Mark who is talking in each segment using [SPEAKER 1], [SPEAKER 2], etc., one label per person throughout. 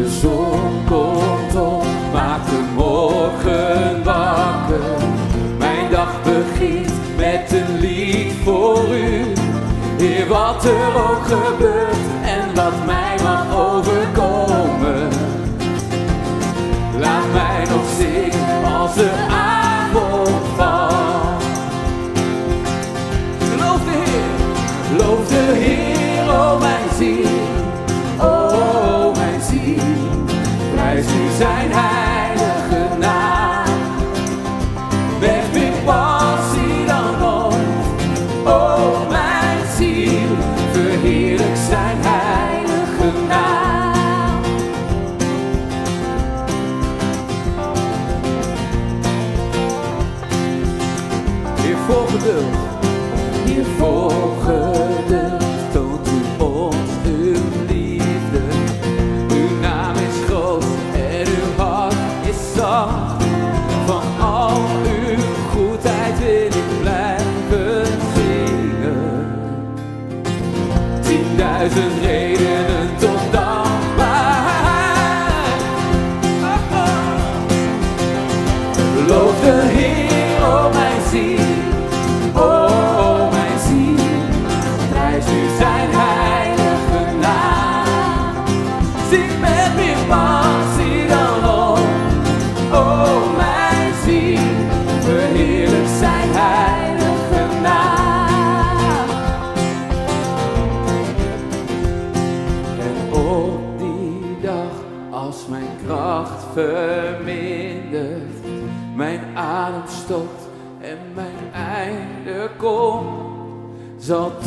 [SPEAKER 1] de zon komt op, maakt de morgen wakker. Mijn dag begint met een lied voor u. hier wat er ook gebeurt.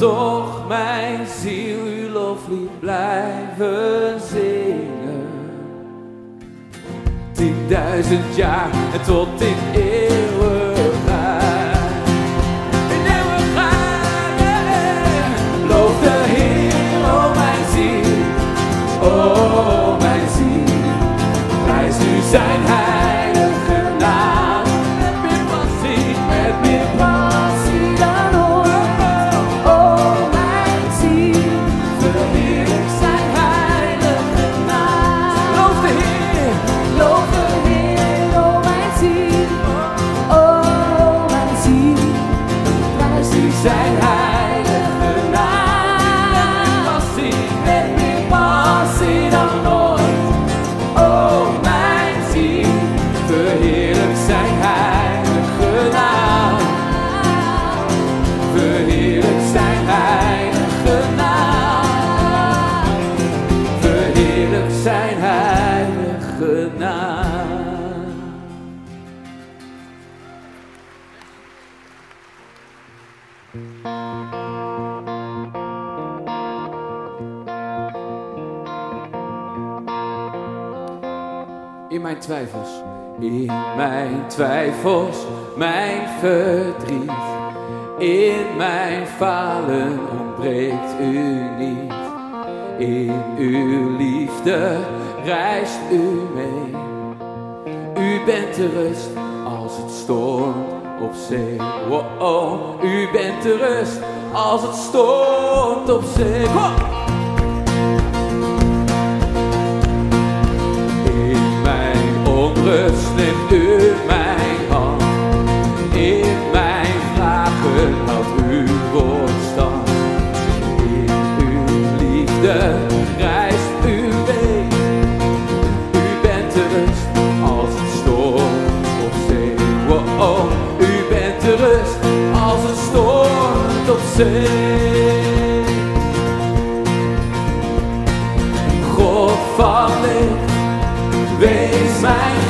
[SPEAKER 1] Doch mijn ziel uw loflied blijven zingen. Tienduizend jaar en tot In mijn twijfels, mijn verdriet, in mijn falen ontbreekt u niet. In uw liefde reist u mee. U bent de rust als het stormt op zee. Wow, oh, u bent de rust als het stormt op zee. Wow. Rust neemt u mijn hand. In mijn vragen houdt u woordstand. In uw liefde reist u mee. U bent de rust als een storm op zee. Wow. Oh, u bent de rust als een storm op zee. God van wees mijn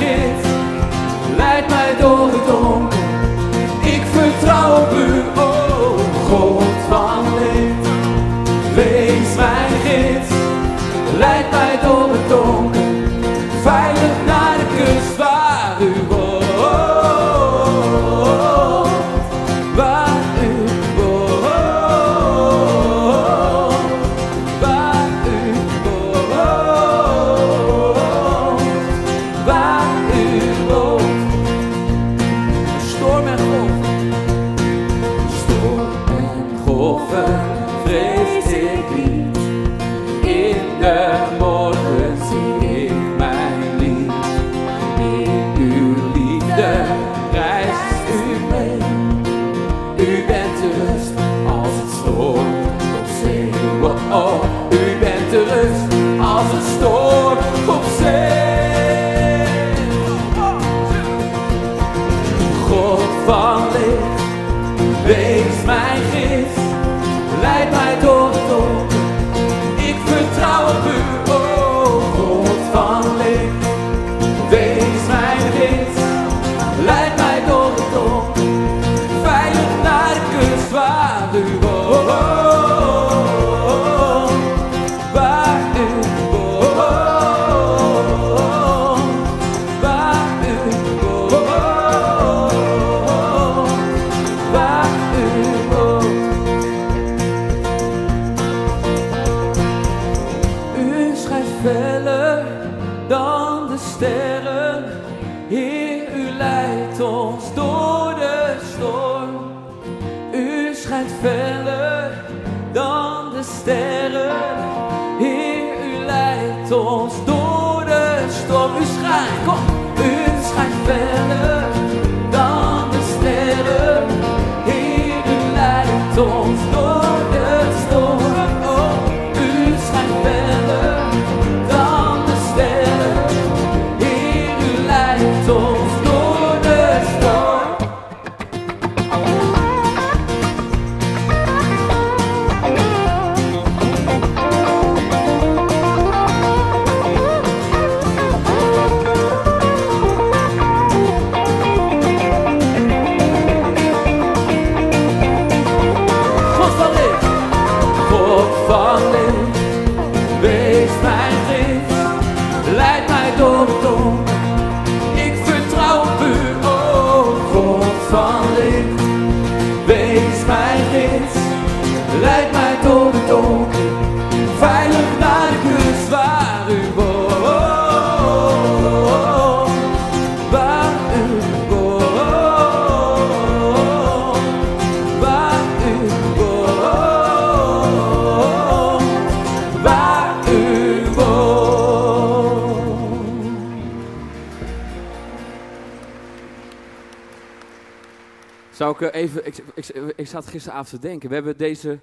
[SPEAKER 1] ik zat gisteravond te denken. We hebben deze,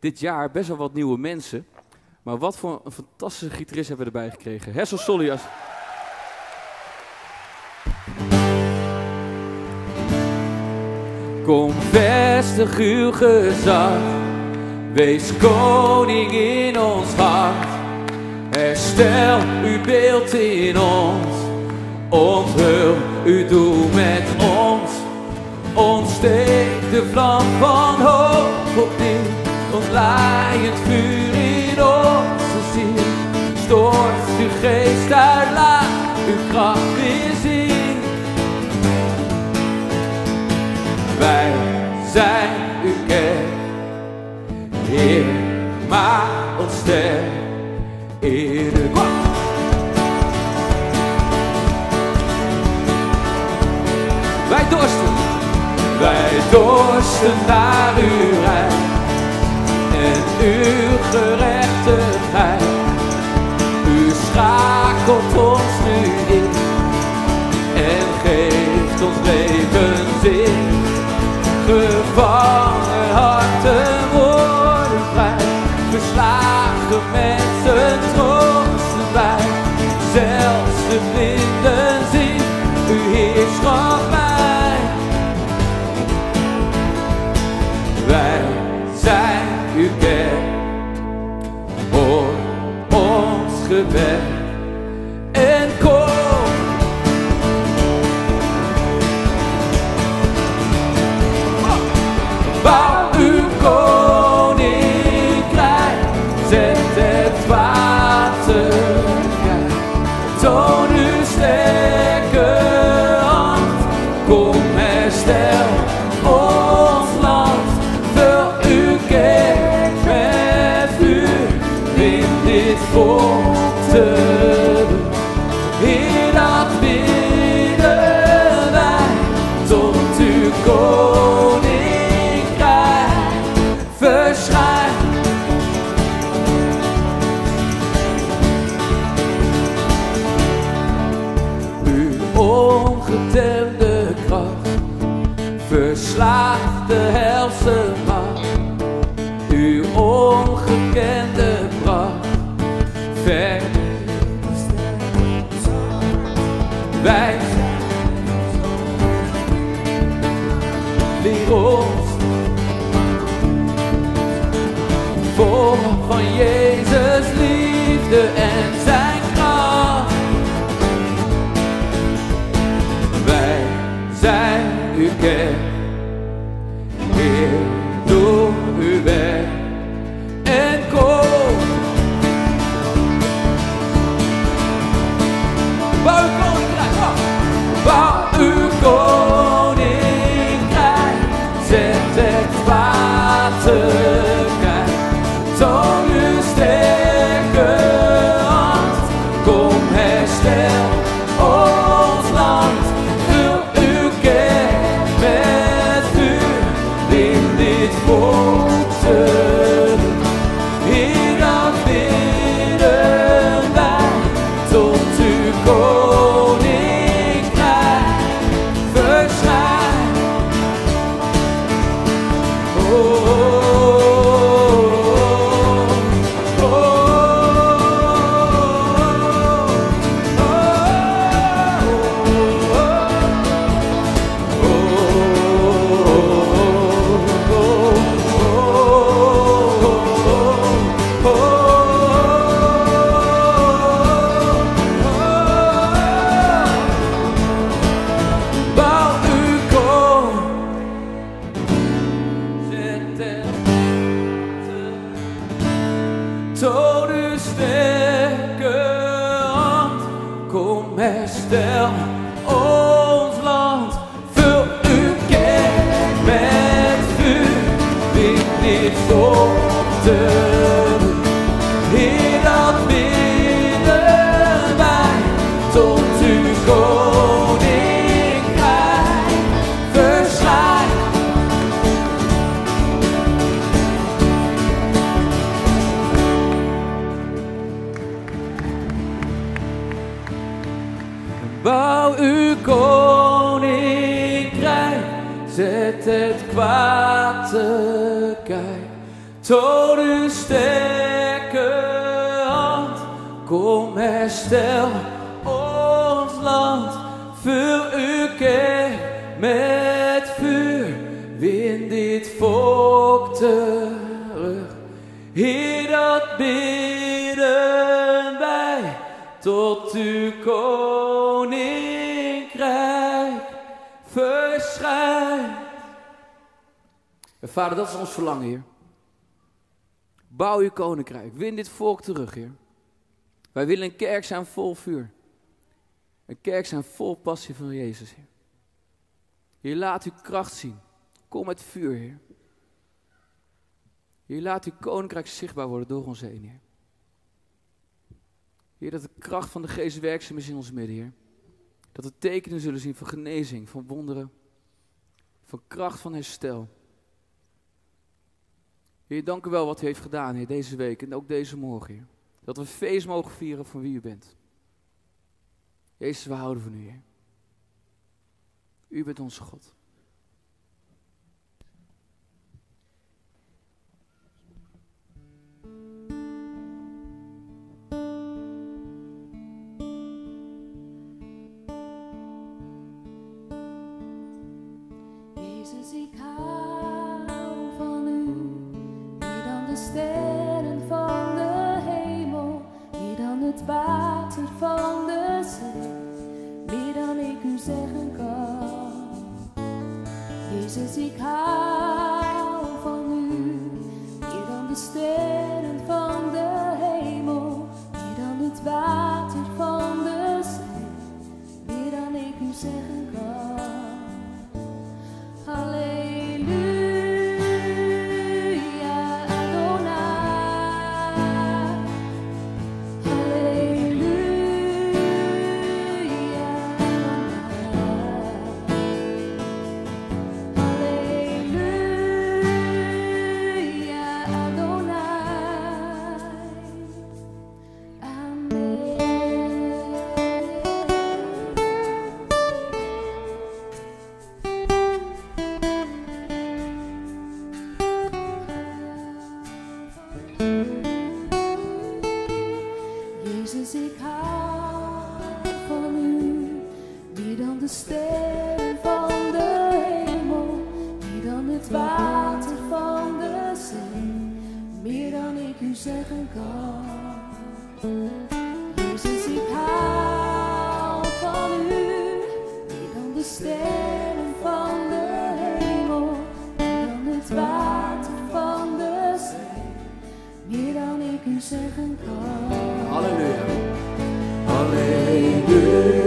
[SPEAKER 1] dit jaar best wel wat nieuwe mensen. Maar wat voor een fantastische gitarist hebben we erbij gekregen. Hessel Solias. Kom vestig uw gezag, wees koning in ons hart. Herstel uw beeld in ons, onthul uw doel met ons, ons de vlam van hoop op opnieuw. Ontlaaiend vuur in onze ziel. Stoort uw geest uit, laat uw kracht weer zien. Wij zijn uw kerk. Heer. krachten naar u en uw gerechtigheid. U schakelt ons nu in en geeft ons leven zin. Gevangen En vader, dat is ons verlangen, Heer. Bouw uw koninkrijk. Win dit volk terug, Heer. Wij willen een kerk zijn vol vuur. Een kerk zijn vol passie van Jezus, Heer. Heer, laat uw kracht zien. Kom met vuur, Heer. Heer, laat uw koninkrijk zichtbaar worden door ons heen, Heer. Heer, dat de kracht van de geest werkzaam is in ons midden, Heer. Dat we tekenen zullen zien van genezing, van wonderen, van kracht, van herstel. Heer, dank u wel wat u heeft gedaan, Heer, deze week en ook deze morgen, Heer. Dat we feest mogen vieren van wie u bent. Jezus, we houden van u, Heer. U bent onze God.
[SPEAKER 2] Jezus, ik hou water van de zee, meer dan ik u zeggen kan. Jezus, ik hou van u, meer dan de sterren van de hemel, meer dan het water zeggen kan. Halleluja. Halleluja.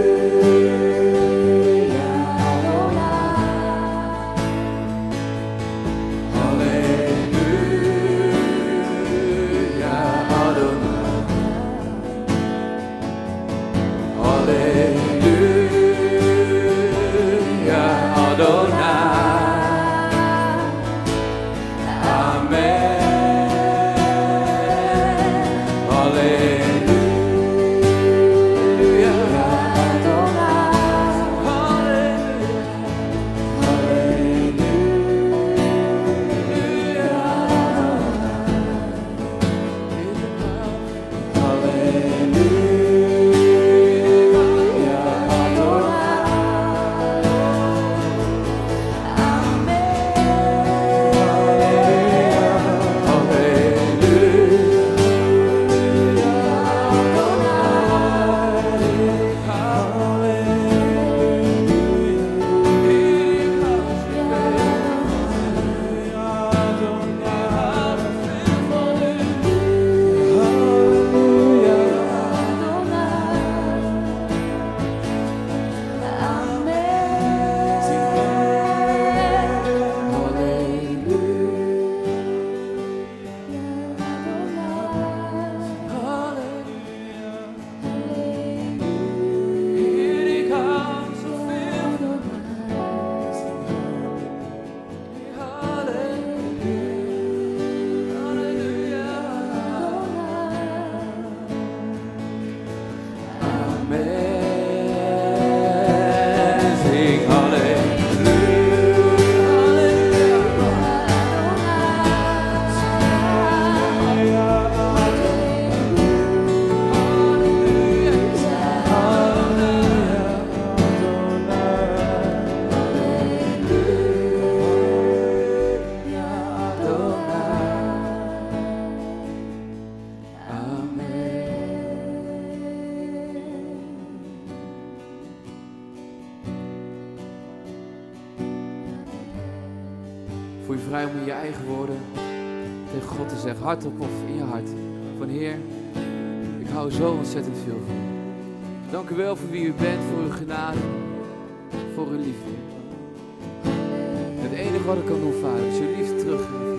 [SPEAKER 1] vrij om in je eigen woorden tegen God te zeggen, hardop of in je hart. Van Heer, ik hou zo ontzettend veel van u. Dank u wel voor wie u bent, voor uw genade, voor uw liefde. Het enige wat ik kan doen, Vader, is uw liefde teruggeven.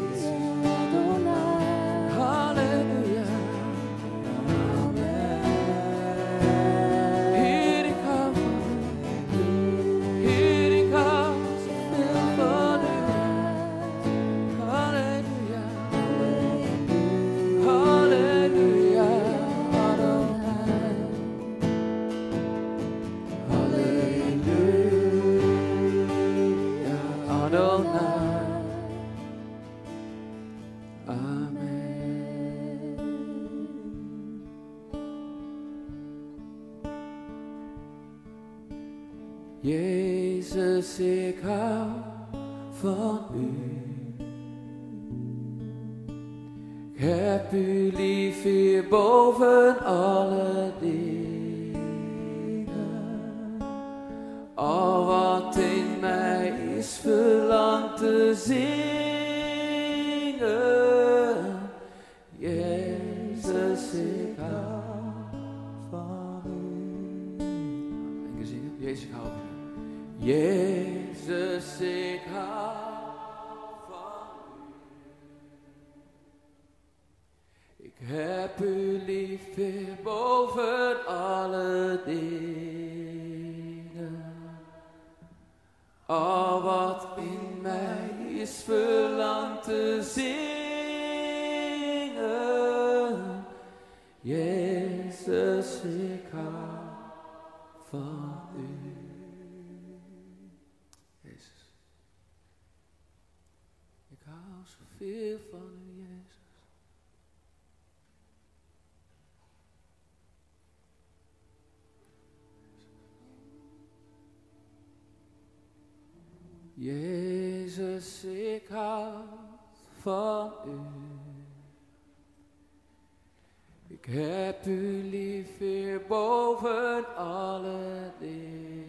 [SPEAKER 1] heb u lief weer boven alle dingen.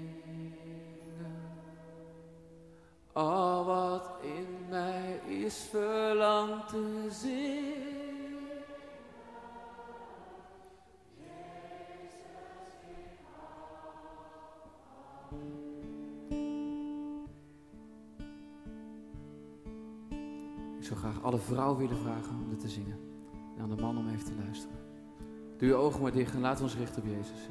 [SPEAKER 1] Al wat in mij is verlangd te zien. Ik zou graag alle vrouwen willen vragen om dit te zingen. En aan de man om even te luisteren. Doe je ogen maar dicht en laat ons richten op Jezus.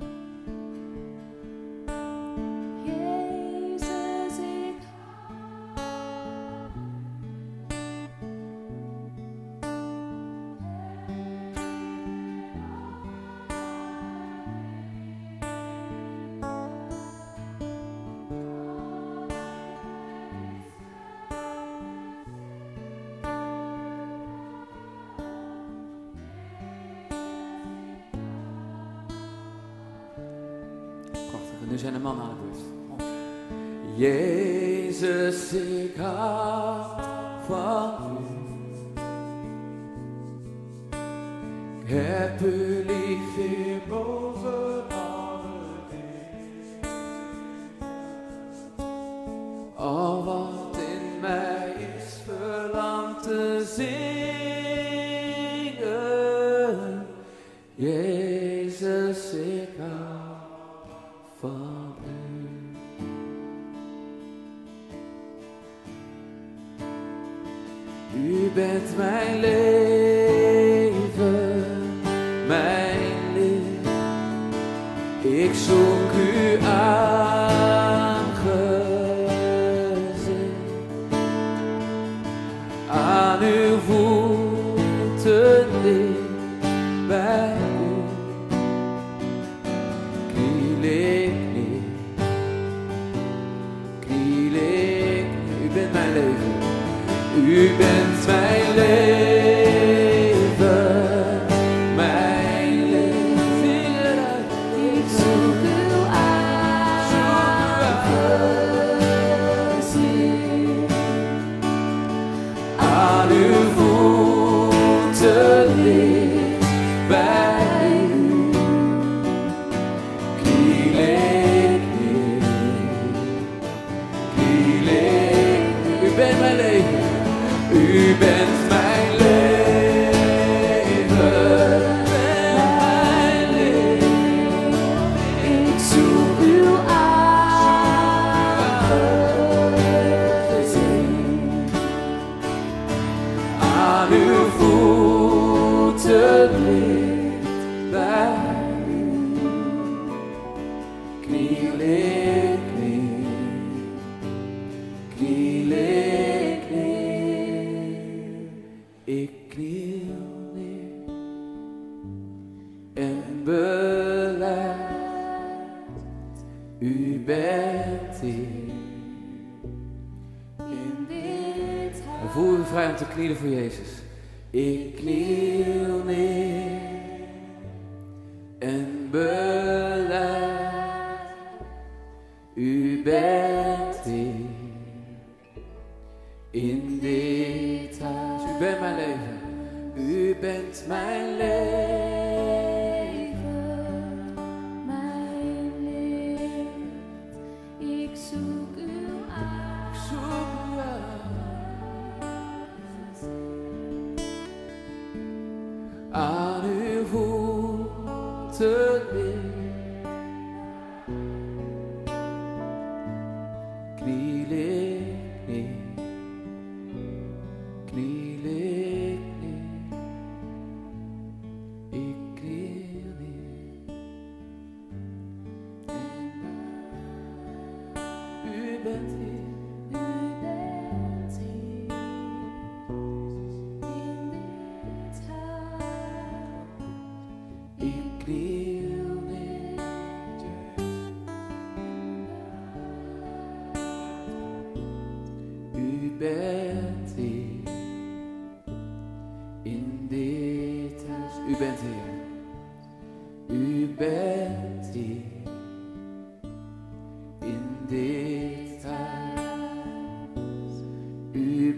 [SPEAKER 2] To live.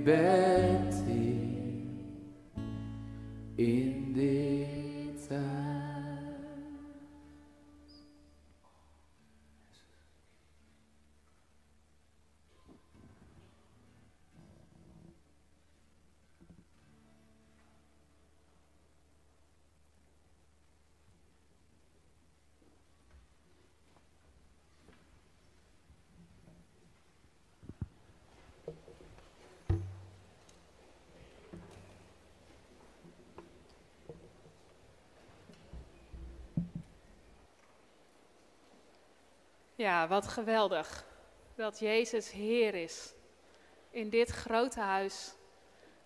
[SPEAKER 2] Betty in
[SPEAKER 3] Ja, wat geweldig dat Jezus Heer is in dit grote huis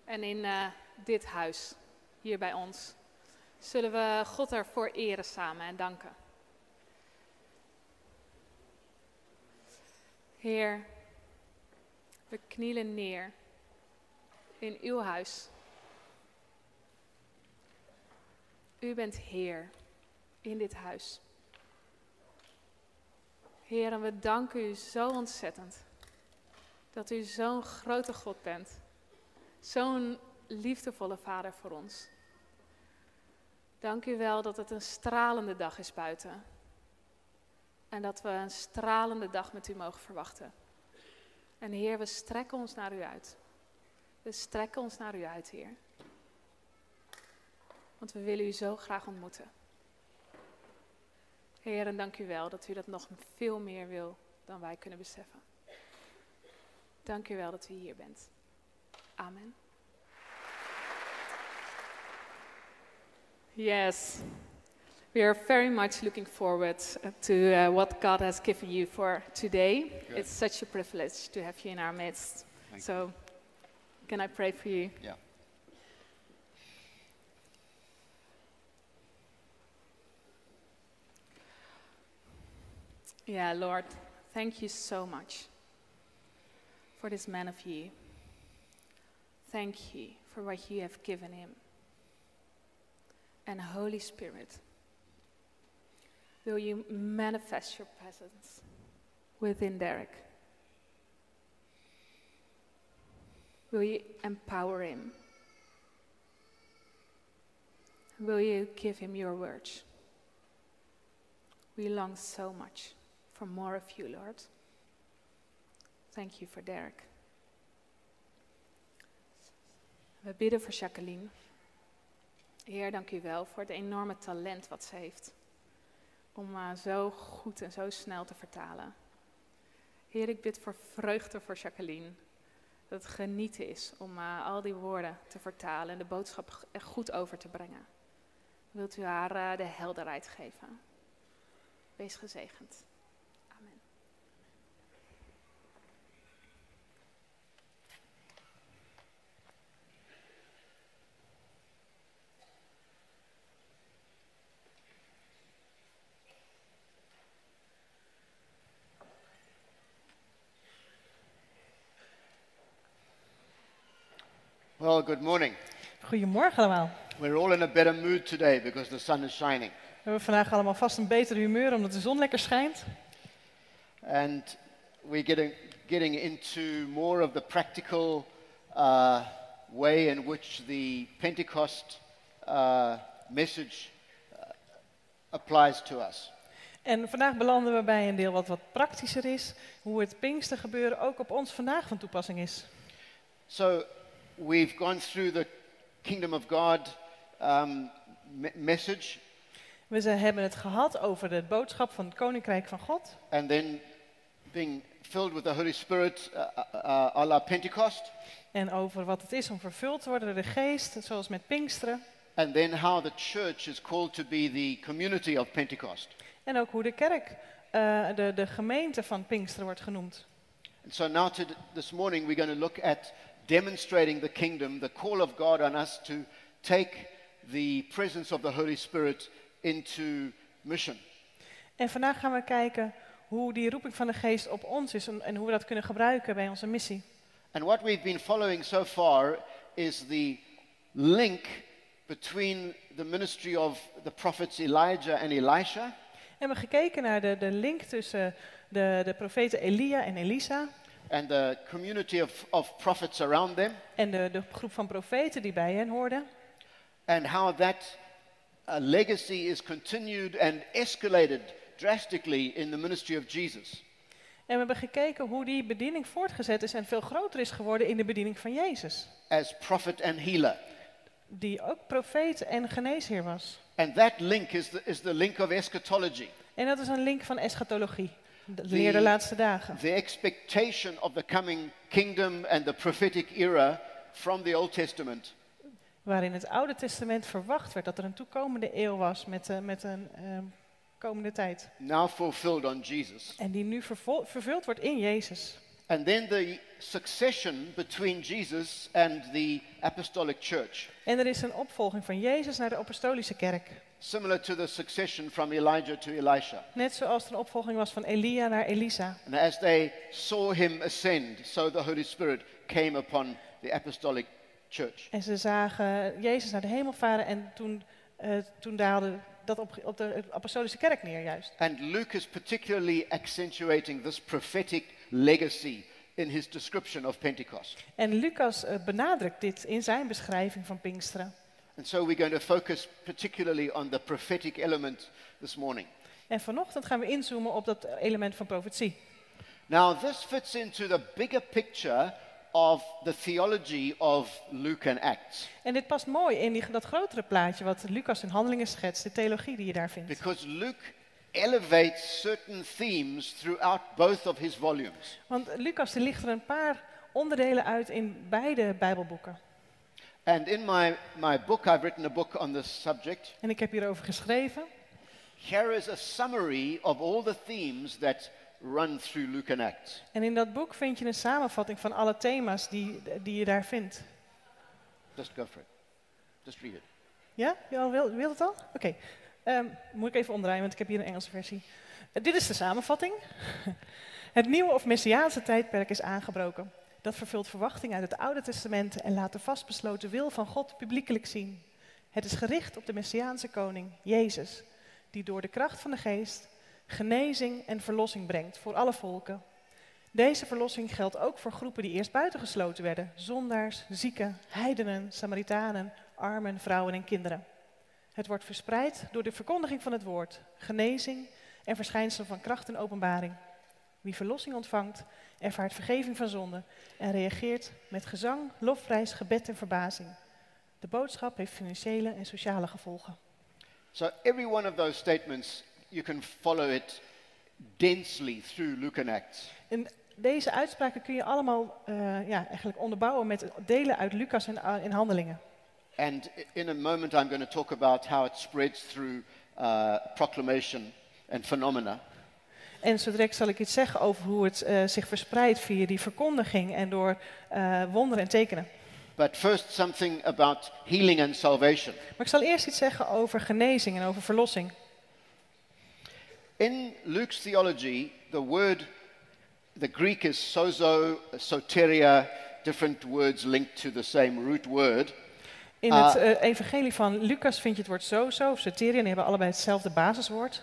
[SPEAKER 3] en in eh, dit huis hier bij ons. Zullen we God ervoor eren samen en danken. Heer, we knielen neer in uw huis. U bent Heer in dit huis. Heer, en we danken u zo ontzettend dat u zo'n grote God bent. Zo'n liefdevolle Vader voor ons. Dank u wel dat het een stralende dag is buiten. En dat we een stralende dag met u mogen verwachten. En Heer, we strekken ons naar u uit. We strekken ons naar u uit, Heer. Want we willen u zo graag ontmoeten. Heer, en dank u wel dat u dat nog veel meer wil dan wij kunnen beseffen. Dank u wel dat u hier bent. Amen. Yes, we are very much looking forward to uh, what God has given you for today.
[SPEAKER 4] Good.
[SPEAKER 3] It's such a privilege to have you in our midst.
[SPEAKER 4] Thank
[SPEAKER 3] so, can I pray for you?
[SPEAKER 4] Yeah.
[SPEAKER 3] Yeah, Lord, thank you so much for this man of you. Thank you for what you have given him. And Holy Spirit, will you manifest your presence within Derek? Will you empower him? Will you give him your words? We long so much for more of you, Lord. Thank you for Derek. We bidden voor Jacqueline. Heer, dank u wel voor het enorme talent wat ze heeft. Om uh, zo goed en zo snel te vertalen. Heer, ik bid voor vreugde voor Jacqueline. Dat het genieten is om uh, al die woorden te vertalen en de boodschap echt goed over te brengen. Wilt u haar uh, de helderheid geven? Wees gezegend. Amen.
[SPEAKER 4] Well, good morning.
[SPEAKER 5] Goedemorgen allemaal.
[SPEAKER 4] We're all in a better mood today because the sun is shining.
[SPEAKER 5] We hebben vandaag allemaal vast een beter humeur omdat de zon lekker schijnt.
[SPEAKER 4] And we're getting, getting into more of the practical uh, way in which the Pentecost uh, message uh, applies to us.
[SPEAKER 5] En vandaag belanden we bij een deel wat wat praktischer is. Hoe het Pinkster gebeuren ook op ons vandaag van toepassing is.
[SPEAKER 4] So we've gone through the kingdom of God um, me- message
[SPEAKER 5] We zijn, hebben het gehad over de boodschap van het Koninkrijk van God.
[SPEAKER 4] and then being filled with the Holy Spirit uh, uh, uh, à la Pentecost.
[SPEAKER 5] En over wat het is om vervuld te worden door de geest, zoals met Pinksteren.
[SPEAKER 4] And then how the church is called to be the community of Pentecost.
[SPEAKER 5] En ook hoe de kerk, eh, de, de gemeente van Pinksteren wordt genoemd.
[SPEAKER 4] And so now to this morning we're going to look at demonstrating the kingdom, the call of God on us to take the presence of the Holy Spirit into mission.
[SPEAKER 5] En vandaag gaan we kijken hoe die roeping van de geest op ons is en, en hoe we dat kunnen gebruiken bij onze missie.
[SPEAKER 4] And what we've been following so far is the link between the ministry of the prophets Elijah and Elisha
[SPEAKER 5] En we hebben gekeken naar de, de link tussen de, de profeten Elia en Elisa.
[SPEAKER 4] And the community of, of prophets around them
[SPEAKER 5] En de, de groep van profeten die bij hen hoorden.
[SPEAKER 4] and how that uh, legacy is continued and escalated drastically in the ministry of Jesus.
[SPEAKER 5] En we hebben gekeken hoe die bediening voortgezet is en veel groter is geworden in de bediening van Jezus.
[SPEAKER 4] as prophet and healer.
[SPEAKER 5] Die ook profeet en geneesheer was.
[SPEAKER 4] And that link is the, is the link of eschatology,
[SPEAKER 5] En dat is een link van eschatologie. Leer de laatste dagen.
[SPEAKER 4] the expectation of the coming kingdom and the prophetic era from the Old Testament.
[SPEAKER 5] Waarin het Oude Testament verwacht werd dat er een toekomende eeuw was met, eh, met een eh, komende tijd.
[SPEAKER 4] now fulfilled on Jesus.
[SPEAKER 5] En die nu vervuld wordt in Jezus.
[SPEAKER 4] And then the succession between Jesus and the apostolic church,
[SPEAKER 5] En er is een opvolging van Jezus naar de apostolische kerk.
[SPEAKER 4] Similar to the succession from Elijah to Elisha.
[SPEAKER 5] Net zoals er een opvolging was van Elia naar Elisa.
[SPEAKER 4] And as they saw him ascend, so the Holy Spirit came upon the apostolic church.
[SPEAKER 5] En ze zagen Jezus naar de hemel varen en toen, eh, toen daalde dat op, op de apostolische kerk neer juist.
[SPEAKER 4] And Luke is particularly accentuating this prophetic legacy in his description of Pentecost.
[SPEAKER 5] En Lucas eh, benadrukt dit in zijn beschrijving van Pinksteren.
[SPEAKER 4] And so we're going to focus particularly on the prophetic element this morning.
[SPEAKER 5] En vanochtend gaan we inzoomen op dat element van profetie.
[SPEAKER 4] Now, this fits into the bigger picture of the theology of Luke and Acts.
[SPEAKER 5] En dit past mooi in die, dat grotere plaatje wat Lucas in Handelingen schetst, de theologie die je daar vindt.
[SPEAKER 4] Because Luke elevates certain themes throughout both of his volumes.
[SPEAKER 5] Want Lucas licht er een paar onderdelen uit in beide Bijbelboeken.
[SPEAKER 4] And in my, my book, I've written a book on this subject.
[SPEAKER 5] En ik heb hierover geschreven.
[SPEAKER 4] Here is a summary of all the themes that run through Luke and Acts.
[SPEAKER 5] En in dat boek vind je een samenvatting van alle thema's die, die je daar vindt.
[SPEAKER 4] Just go for it. Just read it.
[SPEAKER 5] Ja? Je al wil, wil het al? Oké. Ehm, moet ik even omdraaien, want ik heb hier een Engelse versie. Eh, dit is de samenvatting. het nieuwe of messiaanse tijdperk is aangebroken. Dat vervult verwachtingen uit het Oude Testament en laat de vastbesloten wil van God publiekelijk zien. Het is gericht op de messiaanse koning, Jezus, die door de kracht van de geest genezing en verlossing brengt voor alle volken. Deze verlossing geldt ook voor groepen die eerst buitengesloten werden: zondaars, zieken, heidenen, Samaritanen, armen, vrouwen en kinderen. Het wordt verspreid door de verkondiging van het woord, genezing en verschijnselen van kracht en openbaring. Wie verlossing ontvangt, ervaart vergeving van zonde en reageert met gezang, lofprijs, gebed en verbazing. De boodschap heeft financiële en sociale gevolgen.
[SPEAKER 4] So, every one of those statements, you can follow it densely through Luke and Acts.
[SPEAKER 5] En deze uitspraken kun je allemaal eh, ja, eigenlijk onderbouwen met delen uit Lucas en, en Handelingen.
[SPEAKER 4] And in a moment, I'm going to talk about how it spreads through uh, proclamation and phenomena.
[SPEAKER 5] En zo direct zal ik iets zeggen over hoe het eh, zich verspreidt via die verkondiging en door eh, wonderen en tekenen.
[SPEAKER 4] But first, something about healing and salvation.
[SPEAKER 5] Maar ik zal eerst iets zeggen over genezing en over verlossing.
[SPEAKER 4] In Luke's theology, the word, the Greek is sozo, soteria, different words linked to the same root word.
[SPEAKER 5] In
[SPEAKER 4] Ah.
[SPEAKER 5] het eh, evangelie van Lucas vind je het woord sozo of soteria, en die hebben allebei hetzelfde basiswoord.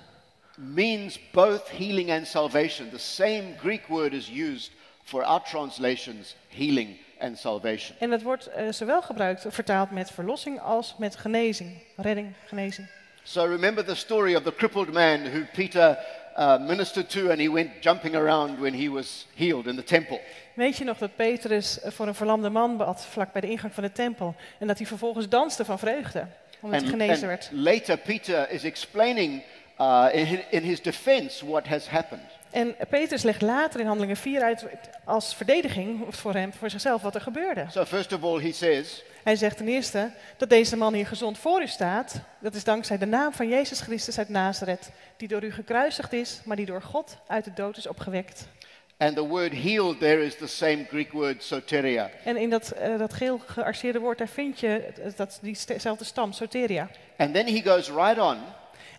[SPEAKER 4] Means both healing and salvation. The same Greek word is used for our translations, healing and salvation.
[SPEAKER 5] En dat wordt eh, zowel gebruikt, vertaald met verlossing als met genezing, redding, genezing.
[SPEAKER 4] So remember the story of the crippled man who Peter uh, ministered to and he went jumping around when he was healed in the temple.
[SPEAKER 5] Weet je nog dat Petrus eh, voor een verlamde man bad, vlak bij de ingang van de tempel, en dat hij vervolgens danste van vreugde, omdat hij genezen werd.
[SPEAKER 4] later Peter is explaining uh, in, in his defense what has happened.
[SPEAKER 5] En Petrus legt later in Handelingen 4 uit als verdediging voor hem, voor zichzelf, wat er gebeurde.
[SPEAKER 4] So first of all he says,
[SPEAKER 5] Hij zegt ten eerste dat deze man hier gezond voor u staat. Dat is dankzij de naam van Jezus Christus uit Nazareth, die door u gekruisigd is, maar die door God uit de dood is opgewekt.
[SPEAKER 4] and the word healed there is the same Greek word soteria.
[SPEAKER 5] En in dat, eh, dat geel gearseerde woord, daar vind je dat, diezelfde stam, soteria.
[SPEAKER 4] And then he goes right on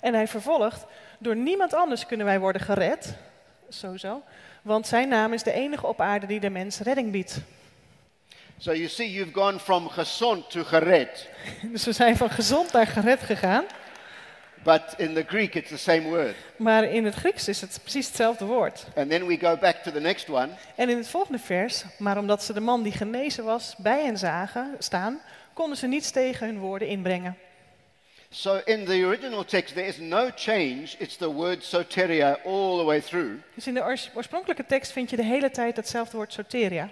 [SPEAKER 5] En hij vervolgt, door niemand anders kunnen wij worden gered, sowieso, want zijn naam is de enige op aarde die de mens redding biedt.
[SPEAKER 4] So you see, you've gone from chesont to gered,
[SPEAKER 5] Dus we zijn van gezond naar gered gegaan,
[SPEAKER 4] but in the Greek it's the same word.
[SPEAKER 5] maar in het Grieks is het precies hetzelfde woord.
[SPEAKER 4] And then we go back to the next one.
[SPEAKER 5] En in het volgende vers, maar omdat ze de man die genezen was bij hen zagen staan, konden ze niets tegen hun woorden inbrengen.
[SPEAKER 4] So in the original text there is no change. It's the word soteria all the way through.
[SPEAKER 5] Dus in de oors- oorspronkelijke tekst vind je de hele tijd hetzelfde woord soteria.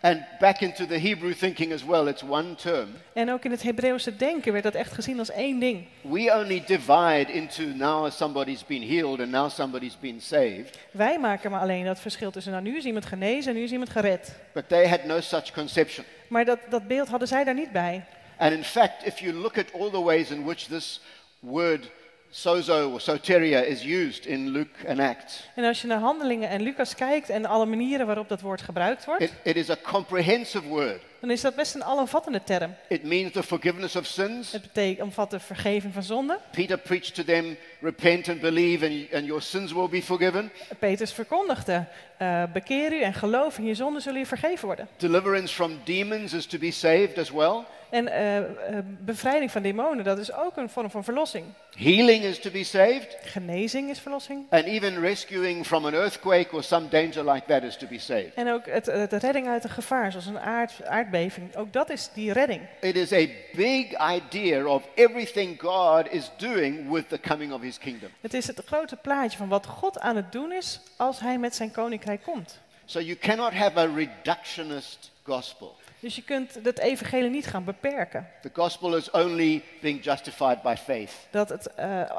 [SPEAKER 4] And back into the Hebrew thinking as well, it's one term.
[SPEAKER 5] En ook in het Hebreeuwse denken werd dat echt gezien als één ding.
[SPEAKER 4] We only divide into now somebody's been healed and now somebody's been saved.
[SPEAKER 5] Wij maken maar alleen dat verschil tussen nou nu is iemand genezen en nu is iemand gered.
[SPEAKER 4] But they had no such conception.
[SPEAKER 5] Maar dat, dat beeld hadden zij daar niet bij.
[SPEAKER 4] And in fact, if you look at all the ways in which this word sozo or soteria is used in Luke and Acts,
[SPEAKER 5] En als je naar handelingen en Lucas kijkt en alle manieren waarop dat woord gebruikt wordt,
[SPEAKER 4] it, it is a comprehensive word.
[SPEAKER 5] dan is dat best een alomvattende term.
[SPEAKER 4] It means the forgiveness of sins.
[SPEAKER 5] Het betekent omvat de vergeving van zonde.
[SPEAKER 4] Peter preached to them, repent and believe, and, and your sins will be forgiven.
[SPEAKER 5] Petrus verkondigde, eh, bekeer u en geloof en je zonden zullen je vergeven worden.
[SPEAKER 4] Deliverance from demons is to be saved as well.
[SPEAKER 5] En eh, bevrijding van demonen, dat is ook een vorm van verlossing.
[SPEAKER 4] Healing is to be saved.
[SPEAKER 5] Genezing is verlossing.
[SPEAKER 4] And even rescuing from an earthquake or some danger like that is to be saved.
[SPEAKER 5] En ook het, het redding uit een gevaar, zoals een aard, aardbeving. Ook dat is die redding.
[SPEAKER 4] It is a big idea of everything God is doing with the coming of his kingdom.
[SPEAKER 5] Het is het grote plaatje van wat God aan het doen is als hij met zijn koninkrijk komt.
[SPEAKER 4] So you cannot have a reductionist gospel.
[SPEAKER 5] Dus je kunt het evangelie niet gaan beperken.
[SPEAKER 4] The gospel is only being justified by faith.
[SPEAKER 5] Dat het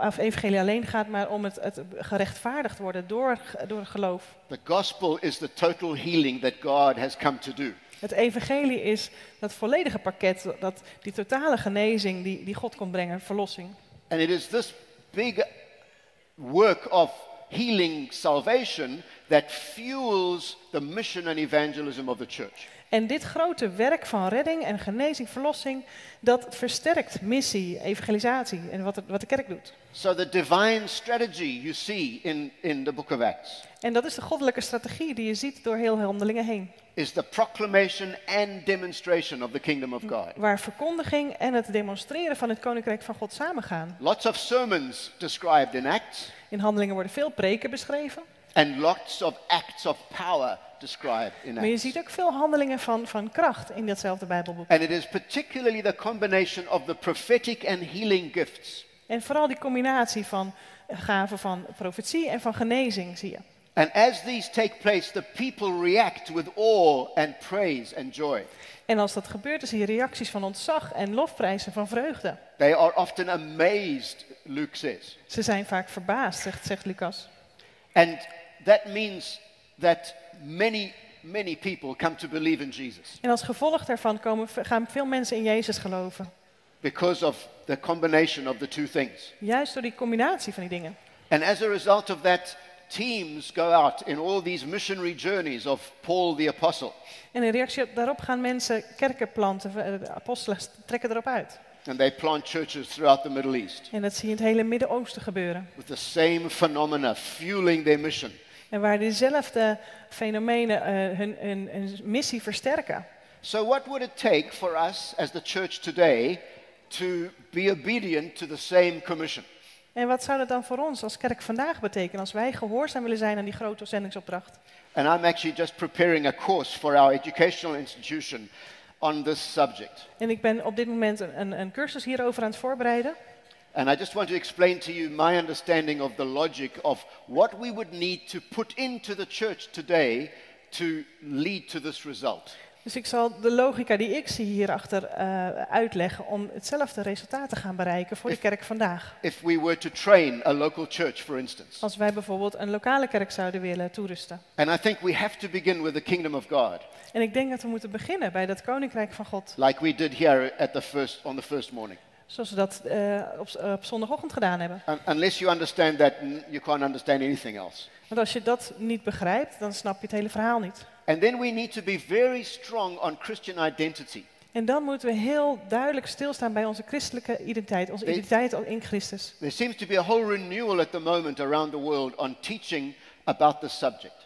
[SPEAKER 5] of evangelie alleen gaat maar om het, het gerechtvaardigd worden door, door het geloof.
[SPEAKER 4] The gospel is the total healing that God has come to do.
[SPEAKER 5] Het evangelie is dat volledige pakket, dat, die totale genezing die, die God komt brengen, verlossing.
[SPEAKER 4] And it is this big work of healing salvation that fuels the mission and evangelism of the church.
[SPEAKER 5] En dit grote werk van redding en genezing, verlossing, dat versterkt missie, evangelisatie en wat, het, wat de kerk doet.
[SPEAKER 4] So the divine strategy you see in, in the book of Acts
[SPEAKER 5] En dat is de goddelijke strategie die je ziet door heel handelingen heen.
[SPEAKER 4] is the proclamation and demonstration of the kingdom of God.
[SPEAKER 5] Waar verkondiging en het demonstreren van het koninkrijk van God samengaan.
[SPEAKER 4] Lots of sermons described in Acts
[SPEAKER 5] In handelingen worden veel preken beschreven.
[SPEAKER 4] And lots of acts of power described in
[SPEAKER 5] Maar je ziet ook veel handelingen van, van kracht in datzelfde Bijbelboek.
[SPEAKER 4] And it is particularly the combination of the prophetic and healing gifts.
[SPEAKER 5] En vooral die combinatie van gaven van profetie en van genezing zie je.
[SPEAKER 4] And as these take place, the people react with awe and praise and joy.
[SPEAKER 5] En als dat gebeurt, dan zie je reacties van ontzag en lofprijzen van vreugde.
[SPEAKER 4] They are often amazed, Luke says.
[SPEAKER 5] Ze zijn vaak verbaasd, zegt, zegt Lucas.
[SPEAKER 4] And that means that many, many people come to believe in Jesus
[SPEAKER 5] En als gevolg daarvan komen, gaan veel mensen in Jezus geloven.
[SPEAKER 4] because of the combination of the two things.
[SPEAKER 5] Juist door die combinatie van die dingen.
[SPEAKER 4] And as a result of that, teams go out in all these missionary journeys of Paul the Apostle.
[SPEAKER 5] En in reactie op- daarop gaan mensen kerken planten, eh, de apostelen trekken erop uit.
[SPEAKER 4] And they plant churches throughout the Middle East
[SPEAKER 5] En dat zie je in het hele Midden-Oosten gebeuren.
[SPEAKER 4] with the same phenomena fueling their mission.
[SPEAKER 5] En waar dezelfde fenomenen eh, hun, hun, hun missie versterken.
[SPEAKER 4] So, what would it take for us as the church today to be obedient to the same commission?
[SPEAKER 5] En wat zou dat dan voor ons als kerk vandaag betekenen als wij gehoorzaam willen zijn aan die grote zendingsopdracht?
[SPEAKER 4] And I'm actually just preparing a course for our educational institution on this subject.
[SPEAKER 5] En ik ben op dit moment een, een, een cursus hierover aan het voorbereiden.
[SPEAKER 4] And I just want to explain to you my understanding of the logic of what we would need to put into the church today to lead to this result.
[SPEAKER 5] Dus ik zal de logica die ik zie hierachter eh uitleggen om hetzelfde resultaat te gaan bereiken voor de kerk vandaag.
[SPEAKER 4] If we were to train a local church, for instance.
[SPEAKER 5] Als wij bijvoorbeeld een lokale kerk zouden willen toerusten.
[SPEAKER 4] And I think we have to begin with the kingdom of God,
[SPEAKER 5] En ik denk dat we moeten beginnen bij dat koninkrijk van God.
[SPEAKER 4] like we did here at the first, on the first morning.
[SPEAKER 5] Zoals we dat eh, op, op zondagochtend gedaan hebben.
[SPEAKER 4] Un- unless you understand that, you can't understand anything else.
[SPEAKER 5] Want als je dat niet begrijpt, dan snap je het hele verhaal niet.
[SPEAKER 4] And then we need to be very strong on Christian identity.
[SPEAKER 5] En dan moeten we heel duidelijk stilstaan bij onze christelijke identiteit, onze
[SPEAKER 4] Weet-
[SPEAKER 5] identiteit in Christus.
[SPEAKER 4] There seems to be a whole renewal at the moment around the world on teaching about this subject.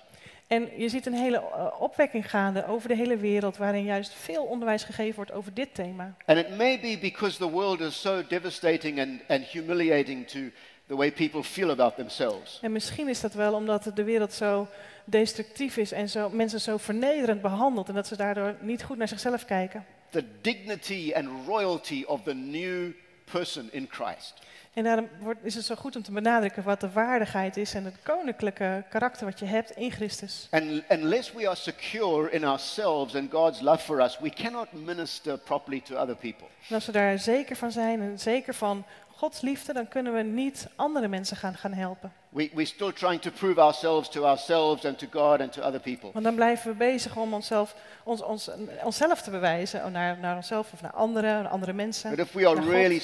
[SPEAKER 5] En je ziet een hele eh, opwekking gaande over de hele wereld, waarin juist veel onderwijs gegeven wordt over dit thema.
[SPEAKER 4] And it may be because the world is so devastating and, and humiliating to the way people feel about themselves.
[SPEAKER 5] En misschien is dat wel omdat de wereld zo destructief is en zo, mensen zo vernederend behandelt en dat ze daardoor niet goed naar zichzelf kijken.
[SPEAKER 4] The dignity and royalty of the new person in Christ.
[SPEAKER 5] En daarom wordt, is het zo goed om te benadrukken wat de waardigheid is en het koninklijke karakter wat je hebt in Christus.
[SPEAKER 4] And unless we are secure in ourselves and God's love for us, we cannot minister properly to other people.
[SPEAKER 5] En als we daar zeker van zijn en zeker van Gods liefde, dan kunnen we niet andere mensen gaan, gaan helpen.
[SPEAKER 4] We, we're still trying to prove ourselves to ourselves and to God and to other people.
[SPEAKER 5] Want dan blijven we bezig om onszelf, ons, ons, onszelf te bewijzen, naar, naar onszelf of naar anderen, naar andere mensen.
[SPEAKER 4] But if we are really,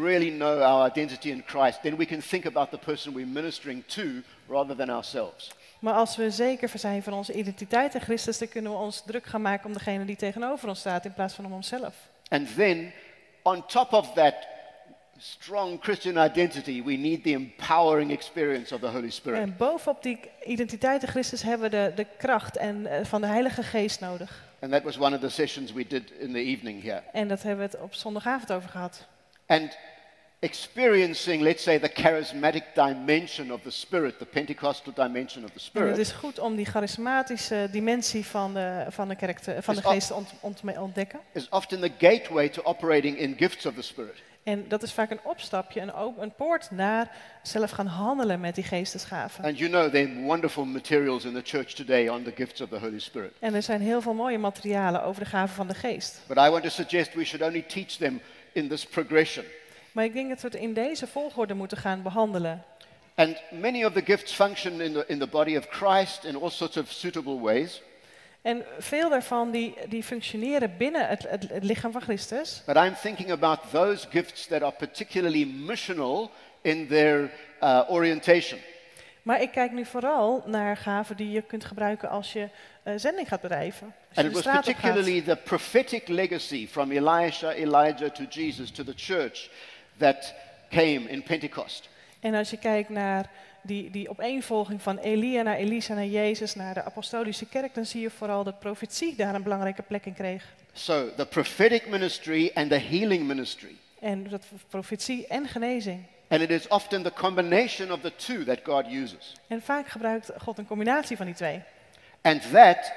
[SPEAKER 4] really know our identity in Christ, then we can think about the person we're ministering to rather than ourselves.
[SPEAKER 5] Maar als we zeker zijn van onze identiteit in Christus, dan kunnen we ons druk gaan maken om degene die tegenover ons staat, in plaats van om onszelf.
[SPEAKER 4] And then, on top of that strong Christian identity, we need the empowering experience of the Holy Spirit.
[SPEAKER 5] En bovenop die identiteit in Christus hebben we de, de kracht en, eh, van de Heilige Geest nodig.
[SPEAKER 4] And that was one of the sessions we did in the evening here.
[SPEAKER 5] En dat hebben we het op zondagavond over gehad.
[SPEAKER 4] And experiencing, let's say, the charismatic dimension of the Spirit, the Pentecostal dimension of the
[SPEAKER 5] En het
[SPEAKER 4] Spirit,
[SPEAKER 5] is goed om die charismatische dimensie van de, van de, kerk te, van de geest te ont, ont- ontdekken.
[SPEAKER 4] is often the gateway to operating in gifts of the Spirit.
[SPEAKER 5] En dat is vaak een opstapje, een, een poort naar zelf gaan handelen met die geestesgaven.
[SPEAKER 4] And you know, there are wonderful materials in the church today on the gifts of the Holy Spirit.
[SPEAKER 5] En er zijn heel veel mooie materialen over de gaven van de geest.
[SPEAKER 4] But I want to suggest we should only teach them in this progression.
[SPEAKER 5] Maar ik denk dat we het in deze volgorde moeten gaan behandelen.
[SPEAKER 4] And many of the gifts function in the, in the body of Christ in all sorts of suitable ways.
[SPEAKER 5] En veel daarvan die, die functioneren binnen het, het, het lichaam van Christus.
[SPEAKER 4] But I'm thinking about those gifts that are particularly missional in their uh, orientation.
[SPEAKER 5] Maar ik kijk nu vooral naar gaven die je kunt gebruiken als je eh, zending gaat bedrijven.
[SPEAKER 4] And it was particularly the prophetic legacy from Elisha, Elijah to Jesus to the church that came in Pentecost.
[SPEAKER 5] En als je kijkt naar die, die opeenvolging van Elia naar Elisa naar Jezus naar de apostolische kerk, dan zie je vooral dat profetie daar een belangrijke plek in kreeg.
[SPEAKER 4] So the prophetic ministry and the healing ministry.
[SPEAKER 5] En dat profetie en genezing.
[SPEAKER 4] And it is often the combination of the two that God uses.
[SPEAKER 5] En vaak gebruikt God een combinatie van die twee.
[SPEAKER 4] And that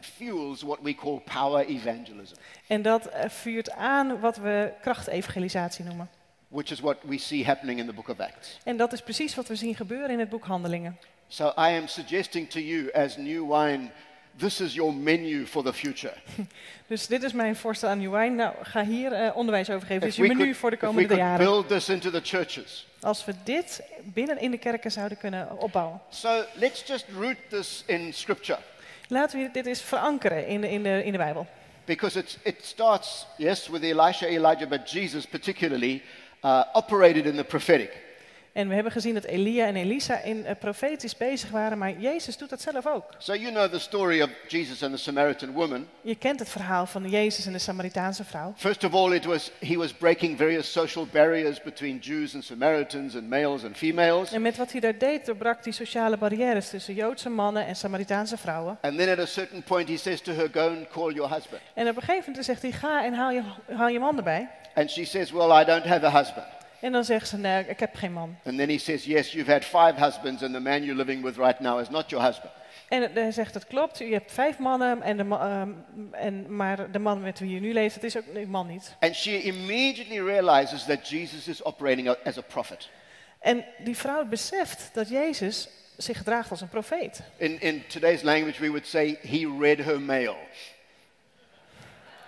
[SPEAKER 4] fuels what we call power evangelism,
[SPEAKER 5] En dat eh, vuurt aan wat we krachtevangelisatie noemen.
[SPEAKER 4] Which is what we see happening in the book of Acts.
[SPEAKER 5] En dat is precies wat we zien gebeuren in het boek Handelingen.
[SPEAKER 4] So I am suggesting to you, as new wine, this is your menu for the future.
[SPEAKER 5] Dus dit is mijn voorstel aan Juwijn. Nou, ga hier eh, onderwijs over geven. Dit is je
[SPEAKER 4] we
[SPEAKER 5] menu voor de
[SPEAKER 4] if we
[SPEAKER 5] komende
[SPEAKER 4] could
[SPEAKER 5] jaren.
[SPEAKER 4] build this into the churches.
[SPEAKER 5] Als we dit binnen in de kerken zouden kunnen opbouwen.
[SPEAKER 4] So let's just root this in scripture.
[SPEAKER 5] Laten we dit eens verankeren in de, in de, in de Bijbel.
[SPEAKER 4] Because it's, it starts, yes, with Elisha, Elijah, but Jesus particularly uh, operated in the prophetic.
[SPEAKER 5] En we hebben gezien dat Elia en Elisa in eh, profetisch bezig waren, maar Jezus doet dat zelf ook.
[SPEAKER 4] So you know the story of Jesus and the Samaritan woman.
[SPEAKER 5] Je kent het verhaal van Jezus en de Samaritaanse vrouw.
[SPEAKER 4] First of all, it was, he was breaking various social barriers between Jews and Samaritans and males and females.
[SPEAKER 5] En met wat hij daar deed, doorbrak hij sociale barrières tussen Joodse mannen en Samaritaanse vrouwen.
[SPEAKER 4] And then at a certain point, he says to her, Go and call your husband.
[SPEAKER 5] En op een gegeven moment zegt hij, ga en haal je, haal je man erbij.
[SPEAKER 4] And she says, Well, I don't have a husband.
[SPEAKER 5] En dan zegt ze, nee, ik heb geen man.
[SPEAKER 4] And then he says, Yes, you've had five husbands, and the man you're living with right now is not your husband.
[SPEAKER 5] En hij zegt, het klopt, u hebt vijf mannen, en de, ehm, en, maar de man met wie u nu leeft, dat is ook een man niet.
[SPEAKER 4] And she immediately realizes that Jesus is operating as a prophet.
[SPEAKER 5] En die vrouw beseft dat Jezus zich gedraagt als een profeet.
[SPEAKER 4] In, in today's language, we would say he read her mail.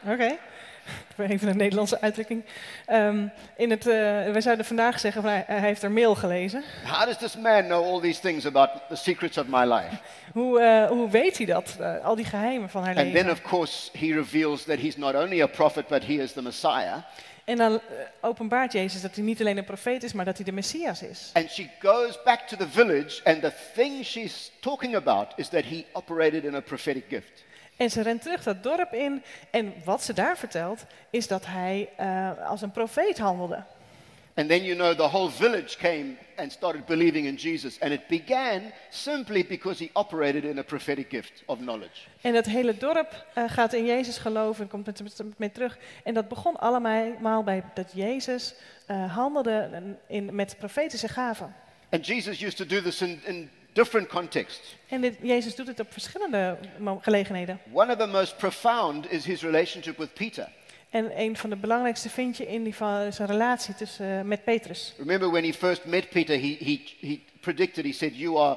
[SPEAKER 5] Oké. Even een Nederlandse uitdrukking. Ehm, in het, eh, wij zouden vandaag zeggen, van, hij, hij heeft er mail gelezen.
[SPEAKER 4] How does this man know all these things about the secrets of my life?
[SPEAKER 5] Hoe, eh, hoe weet hij dat? eh, al die geheimen van haar
[SPEAKER 4] And then,
[SPEAKER 5] leven.
[SPEAKER 4] of course, he reveals that he's not only a prophet, but he is the Messiah.
[SPEAKER 5] En dan eh, openbaart Jezus dat hij niet alleen een profeet is, maar dat hij de Messias is.
[SPEAKER 4] And she goes back to the village, and the thing she's talking about is that he operated in a prophetic gift.
[SPEAKER 5] En ze rent terug dat dorp in. En wat ze daar vertelt, is dat hij eh, als een profeet handelde.
[SPEAKER 4] And then you know the whole village came and started believing in Jesus. And it began simply because he operated in a prophetic gift of knowledge.
[SPEAKER 5] En het hele dorp eh, gaat in Jezus geloven en komt met terug. En dat begon allemaal bij dat Jezus eh, handelde in, met profetische gaven.
[SPEAKER 4] And Jesus used to do this in, in different contexts.
[SPEAKER 5] En dit, Jezus doet het op verschillende gelegenheden.
[SPEAKER 4] One of the most profound is his relationship with Peter.
[SPEAKER 5] En een van de belangrijkste vind je in die van zijn relatie tussen, eh, met Petrus.
[SPEAKER 4] Remember when he first met Peter, he, he, he predicted, he said, You are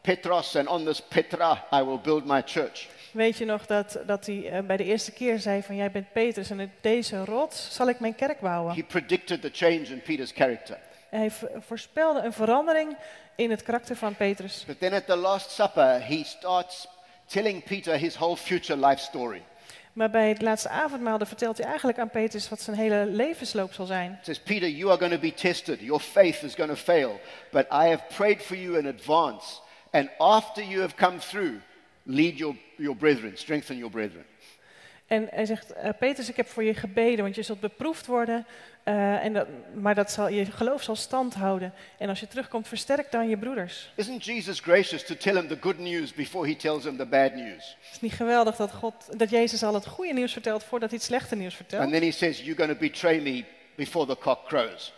[SPEAKER 4] Petros, and on this Petra I will build my church.
[SPEAKER 5] Weet je nog dat, dat hij eh, bij de eerste keer zei van jij bent Petrus en op deze rots zal ik mijn kerk bouwen.
[SPEAKER 4] He predicted the change in Peter's character.
[SPEAKER 5] Hij vo- voorspelde een verandering in het karakter van Petrus.
[SPEAKER 4] But then at the Last Supper, he starts telling Peter his whole future life story.
[SPEAKER 5] Maar bij het laatste avondmaal vertelt hij eigenlijk aan Petrus wat zijn hele levensloop zal zijn.
[SPEAKER 4] Says, Peter, you are going to be tested. Your faith is going to fail. But I have prayed for you in advance. And after you have come through, lead your, your brethren, strengthen your brethren.
[SPEAKER 5] En hij zegt, eh, Petrus, ik heb voor je gebeden, want je zult beproefd worden. eh, en dat, maar dat zal, je geloof zal stand houden. En als je terugkomt, versterk dan je broeders.
[SPEAKER 4] Isn't Jesus gracious to tell him the good news before he tells him the bad news?
[SPEAKER 5] Het is niet geweldig dat, God, dat Jezus al het goede nieuws vertelt voordat hij het slechte nieuws vertelt.
[SPEAKER 4] And then he says, You're going to betray me before the cock crows.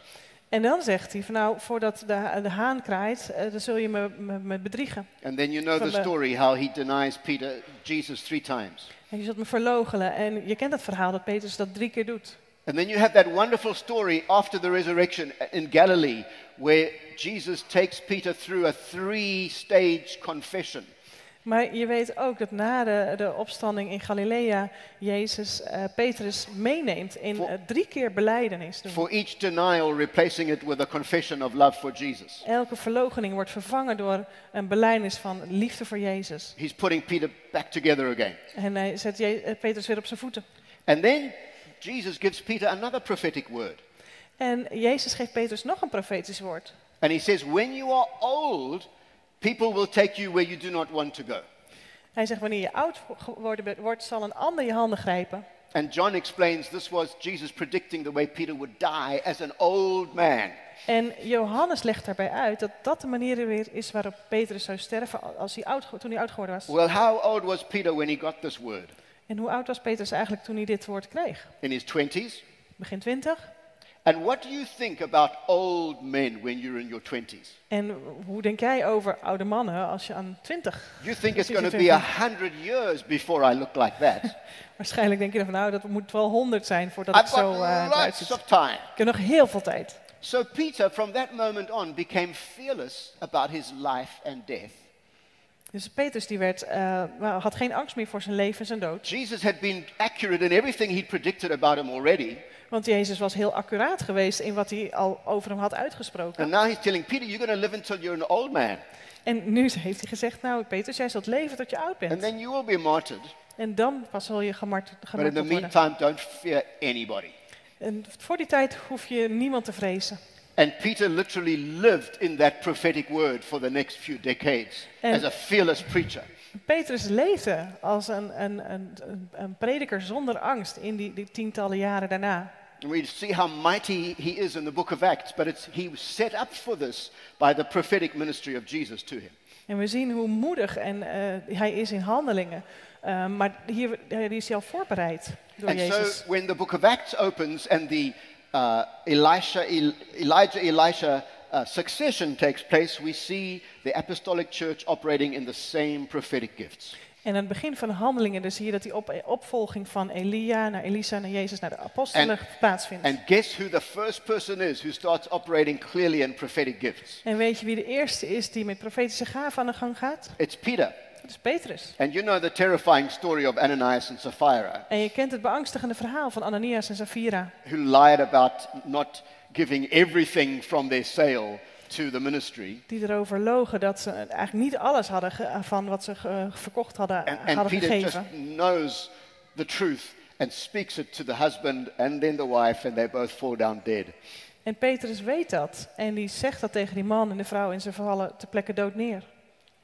[SPEAKER 5] En dan zegt hij van nou, voordat de, de haan kraait, eh, dan zul je me, me, me bedriegen.
[SPEAKER 4] And then you know the story how he denies Peter, Jesus three times.
[SPEAKER 5] En je zult me verloochenen. En je kent het verhaal dat Petrus dat drie keer doet.
[SPEAKER 4] And then you have that wonderful story after the resurrection in Galilee where Jesus takes Peter through a three stage confession.
[SPEAKER 5] Maar je weet ook dat na de, de opstanding in Galilea Jezus eh, Petrus meeneemt in eh, drie keer beleidenis. doen.
[SPEAKER 4] For each denial, replacing it with a confession of love for Jesus.
[SPEAKER 5] Elke verloochening wordt vervangen door een beleidenis van liefde voor Jezus.
[SPEAKER 4] He's putting Peter back together again.
[SPEAKER 5] En hij zet Je- eh, Petrus weer op zijn voeten.
[SPEAKER 4] And then Jesus gives Peter another prophetic word.
[SPEAKER 5] En Jezus geeft Petrus nog een profetisch woord.
[SPEAKER 4] And he says, When you are old, people will take you where you do not want to go.
[SPEAKER 5] Hij zegt, wanneer je oud geworden wordt, zal een ander je handen grijpen.
[SPEAKER 4] And John explains this was Jesus predicting the way Peter would die as an old man.
[SPEAKER 5] En Johannes legt daarbij uit dat dat de manier weer is waarop Petrus zou sterven als hij oud, toen hij oud geworden was.
[SPEAKER 4] Well, how old was Peter when he got this word?
[SPEAKER 5] En hoe oud was Petrus eigenlijk toen hij dit woord kreeg?
[SPEAKER 4] In his 20s?
[SPEAKER 5] Begin twintig?
[SPEAKER 4] And what do you think about old men when you're in your 20s?
[SPEAKER 5] En hoe denk jij over oude mannen als je aan 20?
[SPEAKER 4] You think it's going to be a
[SPEAKER 5] 20.
[SPEAKER 4] hundred years before I look like that.
[SPEAKER 5] Waarschijnlijk denk je dan van nou, dat moet wel 100 zijn voordat
[SPEAKER 4] I've
[SPEAKER 5] zo eh, eruit ziet. Ik heb nog heel veel tijd.
[SPEAKER 4] So Peter, from that moment on, became fearless about his life and death.
[SPEAKER 5] Dus Petrus die werd, wel, had geen angst meer voor zijn leven en zijn dood.
[SPEAKER 4] Jesus had been accurate in everything he'd predicted about him already.
[SPEAKER 5] Want Jezus was heel accuraat geweest in wat hij al over hem had uitgesproken.
[SPEAKER 4] And now he's telling Peter, you're going to live until you're an old man.
[SPEAKER 5] En nu heeft hij gezegd, nou Petrus, jij zult leven tot je oud
[SPEAKER 4] And
[SPEAKER 5] bent.
[SPEAKER 4] then you will be martyred.
[SPEAKER 5] En dan pas zal je gemarteld,
[SPEAKER 4] But in the
[SPEAKER 5] worden.
[SPEAKER 4] meantime, don't fear anybody.
[SPEAKER 5] En voor die tijd hoef je niemand te vrezen.
[SPEAKER 4] And Peter literally lived in that prophetic word for the next few decades
[SPEAKER 5] And-
[SPEAKER 4] as a fearless preacher.
[SPEAKER 5] Petrus leefde als een, een, een, een, prediker zonder angst in die, die tientallen jaren daarna.
[SPEAKER 4] And we see how mighty he is in the book of Acts, but it's, he was set up for this by the prophetic ministry of Jesus to him.
[SPEAKER 5] En we zien hoe moedig en, eh, hij is in handelingen. Eh, maar hier, hier is hij al voorbereid door
[SPEAKER 4] And
[SPEAKER 5] Jezus.
[SPEAKER 4] so when the book of Acts opens and the uh, Elisha, El- Elijah, Elisha uh, succession takes place, we see the apostolic church operating in the same prophetic gifts.
[SPEAKER 5] En aan het begin van de handelingen dan zie je dat die op, opvolging van Elia naar Elisa naar Jezus naar de apostelen plaatsvindt.
[SPEAKER 4] And guess who the first person is who starts operating clearly in prophetic gifts?
[SPEAKER 5] en weet je wie de eerste is die met profetische gaven aan de gang gaat?
[SPEAKER 4] It's Peter.
[SPEAKER 5] Dat is Petrus.
[SPEAKER 4] And you know the terrifying story of Ananias and Sapphira,
[SPEAKER 5] En je kent het beangstigende verhaal van Ananias en Sapphira.
[SPEAKER 4] who lied about not giving everything from their sale to the ministry.
[SPEAKER 5] Die erover logen dat ze eigenlijk niet alles hadden van wat ze verkocht hadden,
[SPEAKER 4] And, and
[SPEAKER 5] hadden
[SPEAKER 4] Peter just
[SPEAKER 5] gegeven.
[SPEAKER 4] knows the truth and speaks it to the husband and then the wife, and they both fall down dead.
[SPEAKER 5] En Petrus weet dat. En die zegt dat tegen die man en de vrouw en ze vallen ter plekke dood neer.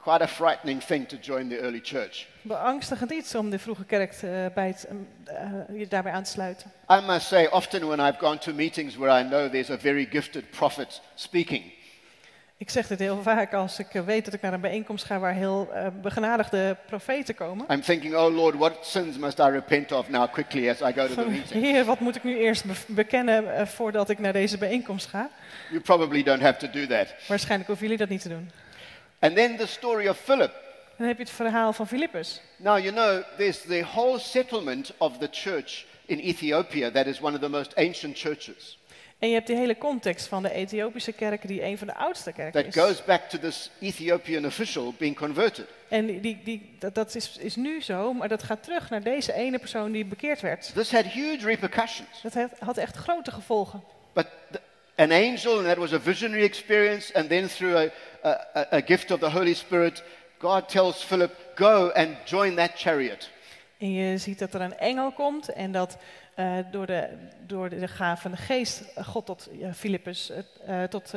[SPEAKER 4] Quite a frightening thing to join the early church.
[SPEAKER 5] Beangstigend iets om de vroege kerk te- bij het, eh, je daarbij aan te sluiten.
[SPEAKER 4] I must say, often when I've gone to meetings where I know there's a very gifted prophet speaking,
[SPEAKER 5] Ik zeg dit heel vaak als ik eh, weet dat ik naar een bijeenkomst ga waar heel eh, begenadigde profeten komen.
[SPEAKER 4] I'm thinking, oh Lord, what sins must I repent of now quickly as I go to the meeting?
[SPEAKER 5] Heer, wat moet ik nu eerst be- bekennen eh, voordat ik naar deze bijeenkomst ga?
[SPEAKER 4] You probably don't have to do that.
[SPEAKER 5] Waarschijnlijk hoeven jullie dat niet te doen.
[SPEAKER 4] And then the story of Philip.
[SPEAKER 5] Dan heb je het verhaal van Filippus.
[SPEAKER 4] Now, you know, there's the whole settlement of the church in Ethiopia that is one of the most ancient churches.
[SPEAKER 5] En je hebt die hele context van de Ethiopische kerk, die een van de oudste kerken
[SPEAKER 4] that
[SPEAKER 5] is.
[SPEAKER 4] goes back to this Ethiopian official being converted.
[SPEAKER 5] En die, die, die, dat, dat is, is nu zo, maar dat gaat terug naar deze ene persoon die bekeerd werd.
[SPEAKER 4] This had huge repercussions.
[SPEAKER 5] Dat had, had echt grote gevolgen.
[SPEAKER 4] But the, an angel, and that was a visionary experience, and then through a, a, a- gift of the Holy Spirit, God tells Philip, Go and join that chariot.
[SPEAKER 5] En je ziet dat er een engel komt en dat eh, door, de, door de gave van de geest eh, God tot ja, Filippus, eh, eh, tot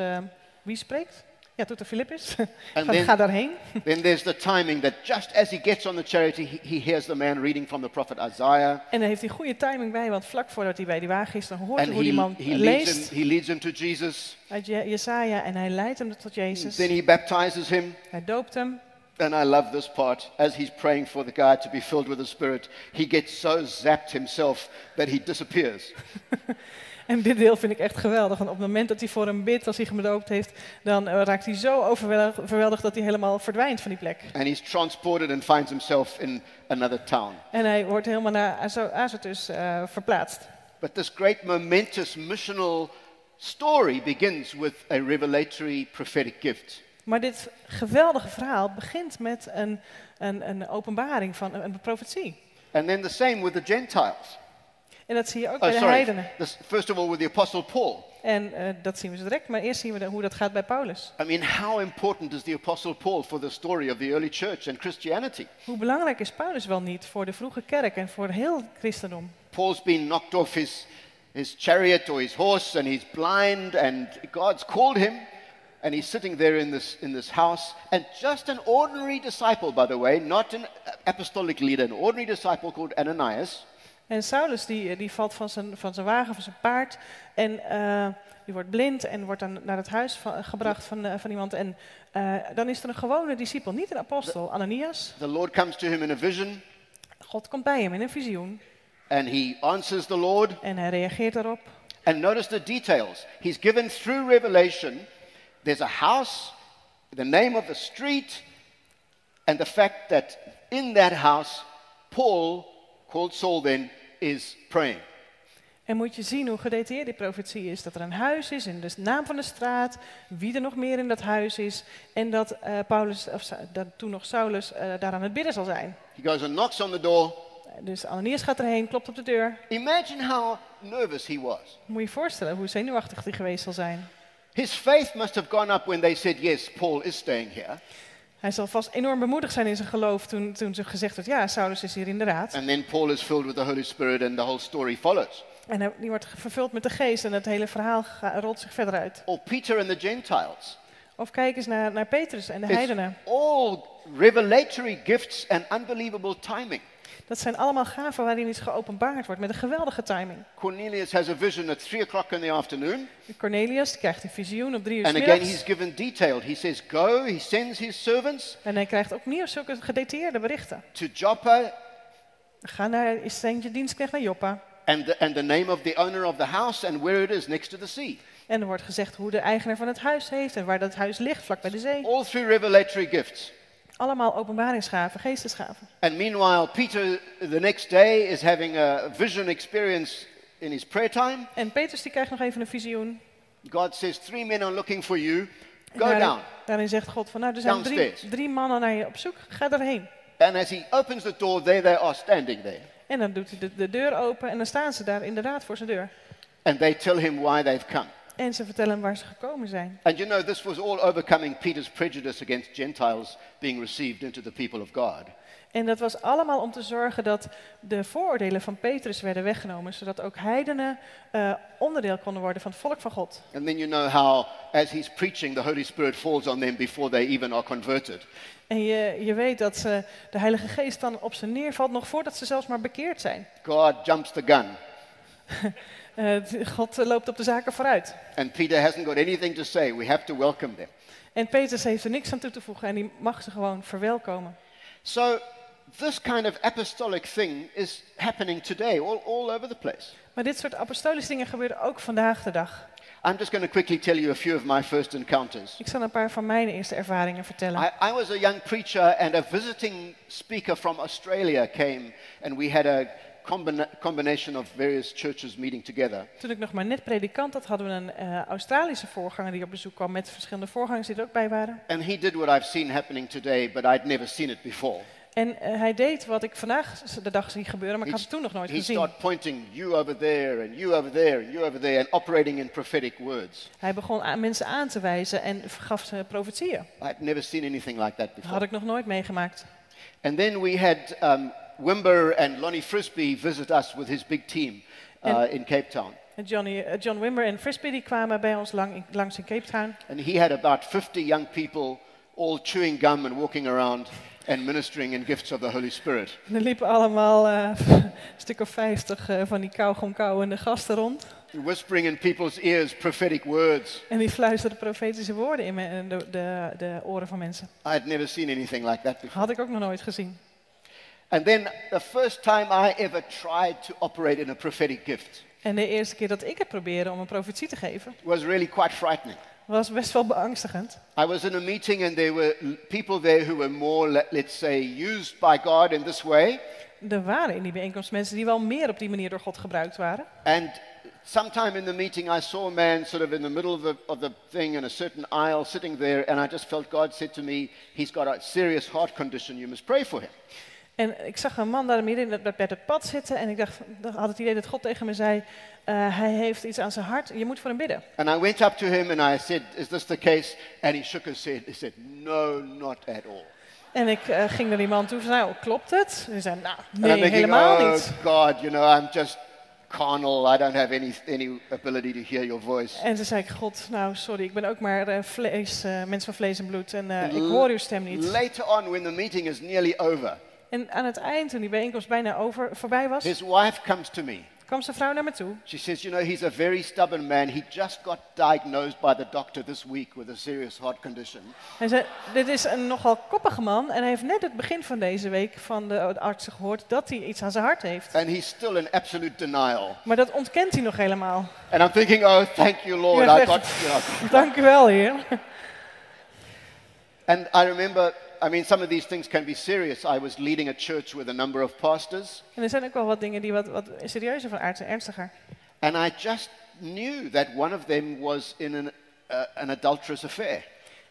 [SPEAKER 5] wie spreekt? Ja, tot de Filippus. Van,
[SPEAKER 4] then-
[SPEAKER 5] ga daarheen.
[SPEAKER 4] Then there's the timing that just as he gets on the chariot, he, he hears the man reading from the prophet Isaiah.
[SPEAKER 5] En daar heeft hij goede timing bij, want vlak voordat hij bij die wagen is, dan hoort hij hoe die man
[SPEAKER 4] he, leads
[SPEAKER 5] leest
[SPEAKER 4] him, he leads him to Jesus.
[SPEAKER 5] uit Je- Jesaja en hij leidt hem tot Jezus.
[SPEAKER 4] Then he baptizes him.
[SPEAKER 5] Hij doopt hem.
[SPEAKER 4] And I love this part. As he's praying for the guy to be filled with the Spirit, he gets so zapped himself that he disappears.
[SPEAKER 5] En dit deel vind ik echt geweldig, want op het moment dat hij voor hem bidt, als hij gedoopt heeft, dan eh, raakt hij zo overweldigd dat hij helemaal verdwijnt van die plek.
[SPEAKER 4] And he's transported and finds himself in another town.
[SPEAKER 5] En hij wordt helemaal naar Azo- Azotus eh, verplaatst.
[SPEAKER 4] But this great momentous missional story begins with a revelatory prophetic gift.
[SPEAKER 5] Maar dit geweldige verhaal begint met een, een, een openbaring van een, een profetie.
[SPEAKER 4] And then the same with the Gentiles.
[SPEAKER 5] En dat zie je ook
[SPEAKER 4] Oh,
[SPEAKER 5] bij de
[SPEAKER 4] sorry.
[SPEAKER 5] heidenen.
[SPEAKER 4] This, first of all, with the Apostle Paul.
[SPEAKER 5] En eh, dat zien we zo direct, maar eerst zien we de- hoe dat gaat bij Paulus.
[SPEAKER 4] I mean, how important is the Apostle Paul for the story of the early church and Christianity?
[SPEAKER 5] Hoe belangrijk is Paulus wel niet voor de vroege kerk en voor heel christendom?
[SPEAKER 4] Paul's been knocked off his, his chariot or his horse and he's blind, and God's called him. And he's sitting there in this, in this house. And just an ordinary disciple, by the way, not an apostolic leader, an ordinary disciple called Ananias,
[SPEAKER 5] En Saulus die, die valt van zijn, van zijn wagen, van zijn paard. En eh, die wordt blind en wordt dan naar het huis van- gebracht van, eh, van iemand. En eh, dan is er een gewone discipel, niet een apostel, Ananias.
[SPEAKER 4] the Lord comes to him in a vision
[SPEAKER 5] God komt bij hem in een visioen
[SPEAKER 4] and he answers the Lord.
[SPEAKER 5] en hij reageert daarop.
[SPEAKER 4] And notice the details. He's given through revelation there's a house, the name of the street, and the fact that in that house, Paul, called Saul then, is praying.
[SPEAKER 5] En moet je zien hoe gedetailleerd die profetie is. Dat er een huis is en de naam van de straat, wie er nog meer in dat huis is. En dat eh, Paulus, of dat toen nog Saulus, eh, daar aan het bidden zal zijn.
[SPEAKER 4] He goes and knocks on the door.
[SPEAKER 5] Dus Ananias gaat erheen, klopt op de deur.
[SPEAKER 4] Imagine how nervous he was.
[SPEAKER 5] Moet je je voorstellen hoe zenuwachtig hij geweest zal zijn.
[SPEAKER 4] His faith must have gone up when they said, Yes, Paul is staying here.
[SPEAKER 5] Hij zal vast enorm bemoedigd zijn in zijn geloof toen, toen ze gezegd werd, ja, Saulus is hier inderdaad.
[SPEAKER 4] And then Paul is filled with the Holy Spirit and the whole story follows.
[SPEAKER 5] En hij, die wordt vervuld met de geest en het hele verhaal rolt zich verder uit.
[SPEAKER 4] Or Peter and the Gentiles.
[SPEAKER 5] Of kijk eens naar, naar Petrus en de
[SPEAKER 4] It's
[SPEAKER 5] heidenen.
[SPEAKER 4] all revelatory gifts and unbelievable timing.
[SPEAKER 5] Dat zijn allemaal gaven waarin iets geopenbaard wordt met een geweldige timing.
[SPEAKER 4] Cornelius has a vision at three o'clock in the afternoon,
[SPEAKER 5] Cornelius krijgt een visioen op drie uur 's
[SPEAKER 4] and again he's given detailed. He says, Go, he sends his servants
[SPEAKER 5] En hij krijgt opnieuw zulke gedetailleerde berichten.
[SPEAKER 4] to Joppa,
[SPEAKER 5] Ga naar, zend je dienstknecht naar Joppa.
[SPEAKER 4] and the, and the name of the owner of the house and where it is next to the sea.
[SPEAKER 5] En er wordt gezegd hoe de eigenaar van het huis heeft en waar dat huis ligt, vlak bij de zee.
[SPEAKER 4] All through revelatory gifts.
[SPEAKER 5] Allemaal openbaringsgaven, geestesgaven.
[SPEAKER 4] And meanwhile, Peter the next day is having a vision experience in his prayer time.
[SPEAKER 5] En Petrus die krijgt nog even een visioen.
[SPEAKER 4] God says, Three men are looking for you. Go
[SPEAKER 5] daarin,
[SPEAKER 4] down.
[SPEAKER 5] daarin zegt God van, nou er zijn drie, drie mannen naar je op zoek, ga daarheen.
[SPEAKER 4] And as he opens the door, there they are standing there.
[SPEAKER 5] En dan doet hij de, de deur open en dan staan ze daar inderdaad voor zijn deur.
[SPEAKER 4] And they tell him why they've come.
[SPEAKER 5] En ze vertellen hem waar ze gekomen zijn.
[SPEAKER 4] And you know, this was all overcoming Peter's prejudice against Gentiles being received into the people of God.
[SPEAKER 5] En dat was allemaal om te zorgen dat de vooroordelen van Petrus werden weggenomen, zodat ook heidenen eh, onderdeel konden worden van het volk van God.
[SPEAKER 4] And then you know how, as he's preaching, the Holy Spirit falls on them before they even are converted.
[SPEAKER 5] En je, je weet dat ze, de Heilige Geest dan op ze neervalt, nog voordat ze zelfs maar bekeerd zijn.
[SPEAKER 4] God jumps the gun.
[SPEAKER 5] Eh, God loopt op de zaken vooruit.
[SPEAKER 4] And Peter hasn't got anything to say. We have to welcome them.
[SPEAKER 5] En Petrus heeft er niks aan toe te voegen en die mag ze gewoon verwelkomen.
[SPEAKER 4] So, this kind of apostolic thing is happening today all, all over the place.
[SPEAKER 5] Maar dit soort apostolische dingen gebeuren ook vandaag de dag.
[SPEAKER 4] I'm just going to quickly tell you a few of my first encounters.
[SPEAKER 5] Ik zal een paar van mijn eerste ervaringen vertellen.
[SPEAKER 4] I, I was a young preacher, and a visiting speaker from Australia came, and we had a, combina- combination of various churches meeting together.
[SPEAKER 5] Toen ik nog maar net predikant had, hadden we een eh, Australische voorganger die op bezoek kwam met verschillende voorgangers die er ook bij waren.
[SPEAKER 4] And he did what I've seen happening today, but I'd never seen it before.
[SPEAKER 5] En eh, hij deed wat ik vandaag de dag zie gebeuren, maar ik had het toen nog nooit
[SPEAKER 4] He
[SPEAKER 5] gezien.
[SPEAKER 4] started pointing you over there and you over there and you over there and operating in prophetic words.
[SPEAKER 5] Hij begon mensen aan te wijzen en gaf ze profetieën.
[SPEAKER 4] I'd never seen anything like that
[SPEAKER 5] Dat
[SPEAKER 4] before.
[SPEAKER 5] had ik nog nooit meegemaakt.
[SPEAKER 4] And then we had um, Wimber and Lonnie Frisbee visit us with his big team uh, in Cape Town.
[SPEAKER 5] En Johnny, eh, John Wimber en Frisbee die kwamen bij ons lang, in- langs in Cape Town.
[SPEAKER 4] And he had about 50 young people all chewing gum and walking around and ministering in gifts of the Holy Spirit.
[SPEAKER 5] Er liepen allemaal eh, een stuk of vijftig eh, van die kauwgomkauwende gasten rond.
[SPEAKER 4] Whispering in people's ears prophetic words.
[SPEAKER 5] En die fluisterden profetische woorden in me- de, de, de oren van mensen.
[SPEAKER 4] I had never seen anything like that before.
[SPEAKER 5] Had ik ook nog nooit gezien.
[SPEAKER 4] And then the first time I ever tried to operate in a prophetic gift
[SPEAKER 5] En de eerste keer dat ik het probeerde om een profetie te geven,
[SPEAKER 4] was really quite frightening.
[SPEAKER 5] was best wel beangstigend.
[SPEAKER 4] I was in a meeting and there were people there who were more, let, let's say, used by God in this way.
[SPEAKER 5] Er waren in die bijeenkomst mensen die wel meer op die manier door God gebruikt waren.
[SPEAKER 4] And sometime in the meeting, I saw a man sort of in the middle of the, of the thing in a certain aisle sitting there, and I just felt God said to me, He's got a serious heart condition, you must pray for him.
[SPEAKER 5] En ik zag een man daar midden in het, bij het pad zitten en ik dacht, had het idee dat God tegen me zei, eh, hij heeft iets aan zijn hart, je moet voor hem bidden.
[SPEAKER 4] And I went up to him and I said, Is this the case? And he shook his head. He said, No, not at all.
[SPEAKER 5] En ik eh, ging naar die man toe en zei, nou, klopt het? En hij zei, nou, nee,
[SPEAKER 4] thinking,
[SPEAKER 5] helemaal
[SPEAKER 4] Oh,
[SPEAKER 5] niet.
[SPEAKER 4] God, you know, I'm just carnal. I don't have any, any ability to hear your voice.
[SPEAKER 5] En toen zei ik, God, nou, sorry, ik ben ook maar eh, vlees, eh, mens van vlees en bloed en ik hoor uw stem niet.
[SPEAKER 4] Later on, when the meeting is nearly over,
[SPEAKER 5] En aan het eind, toen die bijeenkomst bijna over, voorbij was,
[SPEAKER 4] his wife comes to me.
[SPEAKER 5] kwam zijn vrouw naar me toe.
[SPEAKER 4] She says, You know, he's a very stubborn man. He just got diagnosed by the doctor this week with a serious heart condition.
[SPEAKER 5] Hij zei, dit is een nogal koppige man en hij heeft net het begin van deze week van de artsen gehoord dat hij iets aan zijn hart heeft.
[SPEAKER 4] And he's still in absolute denial.
[SPEAKER 5] Maar dat ontkent hij nog helemaal.
[SPEAKER 4] And I'm thinking, Oh, thank you, Lord. I got, you know.
[SPEAKER 5] Dank u wel, heer.
[SPEAKER 4] And I remember, I mean, some of these things can be serious. I was leading a church with a number of pastors,
[SPEAKER 5] En er zijn ook wel wat dingen die wat, wat serieuzer van aard zijn, ernstiger.
[SPEAKER 4] and I just knew that one of them was in an, uh, an adulterous affair.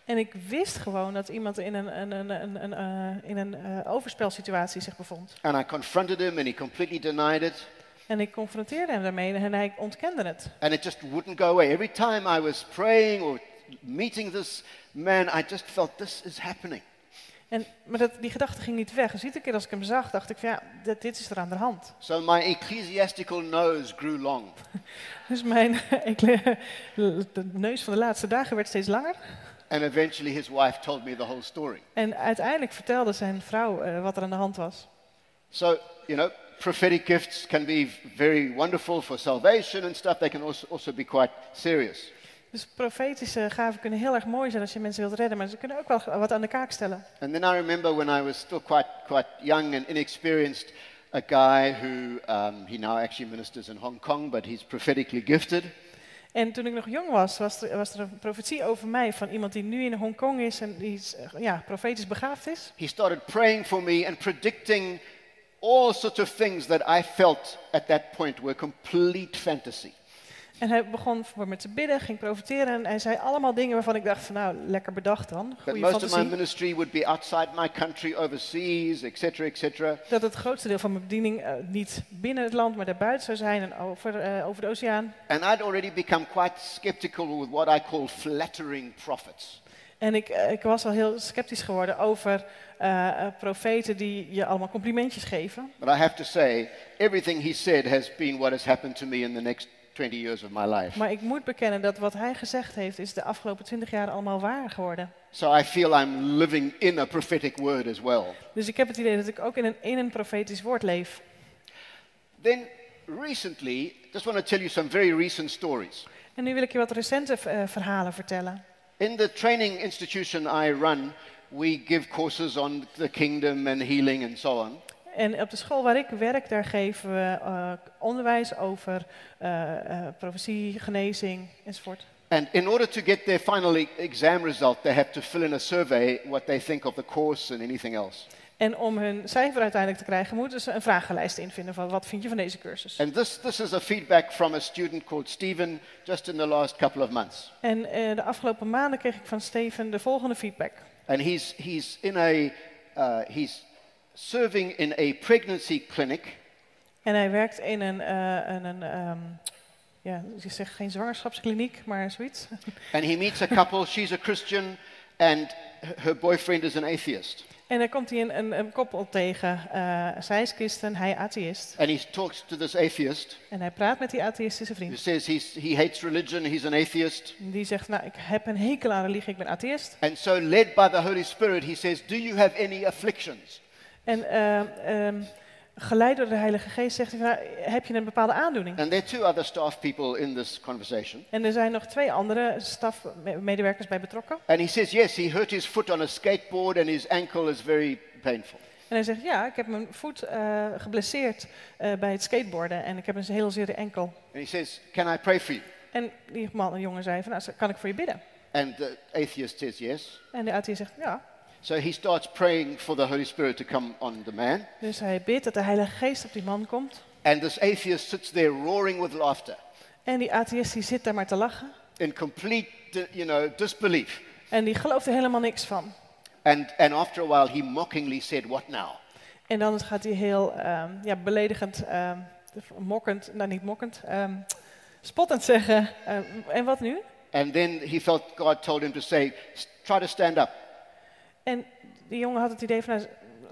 [SPEAKER 5] En ik wist gewoon dat iemand in een, een, een, een, een, eh, in een eh, overspelsituatie zich bevond.
[SPEAKER 4] And I confronted him, and he completely denied it.
[SPEAKER 5] En ik confronteerde hem daarmee en hij ontkende het.
[SPEAKER 4] And it just wouldn't go away. Every time I was praying or meeting this man, I just felt this is happening.
[SPEAKER 5] En, maar dat, die gedachte ging niet weg. Dus iedere keer als ik hem zag, dacht ik van ja, dit, dit is er aan de hand.
[SPEAKER 4] So my ecclesiastical nose grew long.
[SPEAKER 5] Dus mijn de neus van de laatste dagen werd steeds langer.
[SPEAKER 4] And eventually his wife told me the whole story.
[SPEAKER 5] En uiteindelijk vertelde zijn vrouw eh, wat er aan de hand was.
[SPEAKER 4] So, you know, prophetic gifts can be very wonderful for salvation and stuff. They can also, also be quite serious.
[SPEAKER 5] Dus profetische gaven kunnen heel erg mooi zijn als je mensen wilt redden, maar ze kunnen ook wel wat aan de kaak stellen.
[SPEAKER 4] And then I remember when I was still quite, quite young and inexperienced, a guy who, um, he now actually ministers in Hong Kong, but he's prophetically gifted.
[SPEAKER 5] En toen ik nog jong was, was er, was er een profetie over mij van iemand die nu in Hongkong is en die is, eh, ja, profetisch begaafd is.
[SPEAKER 4] He started praying for me and predicting all sorts of things that I felt at that point were complete fantasy.
[SPEAKER 5] En hij begon voor me te bidden, ging profiteren en hij zei allemaal dingen waarvan ik dacht van nou, lekker bedacht dan,
[SPEAKER 4] That
[SPEAKER 5] goede
[SPEAKER 4] most of my
[SPEAKER 5] fantasie.
[SPEAKER 4] ministry would be outside my country, overseas, etc., etc.
[SPEAKER 5] Dat het grootste deel van mijn bediening eh, niet binnen het land, maar daarbuiten zou zijn en over, eh, over de oceaan.
[SPEAKER 4] And I'd already become quite skeptical with what I call flattering prophets.
[SPEAKER 5] En ik, eh, ik was al heel sceptisch geworden over eh, profeten die je allemaal complimentjes geven.
[SPEAKER 4] But I have to say, everything he said has been what has happened to me in the next 20 years of my life.
[SPEAKER 5] Maar ik moet bekennen dat wat hij gezegd heeft, is de afgelopen twintig jaar allemaal waar geworden.
[SPEAKER 4] So I feel I'm living in a prophetic word as well.
[SPEAKER 5] Dus ik heb het idee dat ik ook in een, in een profetisch woord leef.
[SPEAKER 4] Then, recently, just want to tell you some very recent stories.
[SPEAKER 5] En nu wil ik je wat recente eh, verhalen vertellen.
[SPEAKER 4] In the training institution I run, we give courses on the kingdom and healing and so on.
[SPEAKER 5] En op de school waar ik werk, daar geven we eh, onderwijs over eh, profetie, genezing enzovoort.
[SPEAKER 4] And in order to get their final e- exam result, they have to fill in a survey what they think of the course and anything else.
[SPEAKER 5] En om hun cijfer uiteindelijk te krijgen, moeten ze een vragenlijst invinden van wat vind je van deze cursus.
[SPEAKER 4] And this, this is a feedback from a student called Stephen just in the last couple of months.
[SPEAKER 5] En eh, de afgelopen maanden kreeg ik van Steven de volgende feedback.
[SPEAKER 4] And he's, he's in a, uh, he's serving in a pregnancy clinic.
[SPEAKER 5] En hij werkt in een, eh, in een ehm, ja, je zegt geen zwangerschapskliniek, maar zoiets.
[SPEAKER 4] And he meets a couple, she's a Christian, and her boyfriend is an atheist.
[SPEAKER 5] En dan komt hij een, een, een koppel tegen. eh, zij is christen, hij atheïst.
[SPEAKER 4] And he talks to this atheist
[SPEAKER 5] En hij praat met die atheïstische
[SPEAKER 4] who
[SPEAKER 5] vriend.
[SPEAKER 4] says he's, he hates religion, he's an atheist.
[SPEAKER 5] Die zegt, nou, ik heb een hekel aan religie, ik ben atheïst.
[SPEAKER 4] And so, led by the Holy Spirit, he says, Do you have any afflictions?
[SPEAKER 5] En eh, ehm, geleid door de Heilige Geest zegt hij, van, nou, heb je een bepaalde aandoening?
[SPEAKER 4] And there are two other staff people in this conversation.
[SPEAKER 5] En er zijn nog twee andere stafmedewerkers bij betrokken.
[SPEAKER 4] And he says, Yes, he hurt his foot on a skateboard and his ankle is very painful.
[SPEAKER 5] En hij zegt, ja, ik heb mijn voet eh, geblesseerd eh, bij het skateboarden en ik heb een heel zere enkel.
[SPEAKER 4] And he says, Can I pray for you?
[SPEAKER 5] En die man, jongen, zei van, nou, kan ik voor je bidden?
[SPEAKER 4] And the atheist says, Yes.
[SPEAKER 5] En de atheïst zegt, ja.
[SPEAKER 4] So he starts praying for the Holy Spirit to come on the man.
[SPEAKER 5] Dus hij bidt dat de Heilige Geest op die man komt.
[SPEAKER 4] And this atheist sits there roaring with laughter
[SPEAKER 5] En die atheïst die zit daar maar te lachen.
[SPEAKER 4] in complete, you know, disbelief.
[SPEAKER 5] En die gelooft er helemaal niks van.
[SPEAKER 4] And, and after a while, he mockingly said, What now?
[SPEAKER 5] En dan gaat hij heel ehm, ja, beledigend, ehm, mokkend, nou niet mokkend, ehm, spottend zeggen. en wat nu?
[SPEAKER 4] And then he felt God told him to say, "S- Try to stand up.
[SPEAKER 5] En die jongen had het idee van, nou,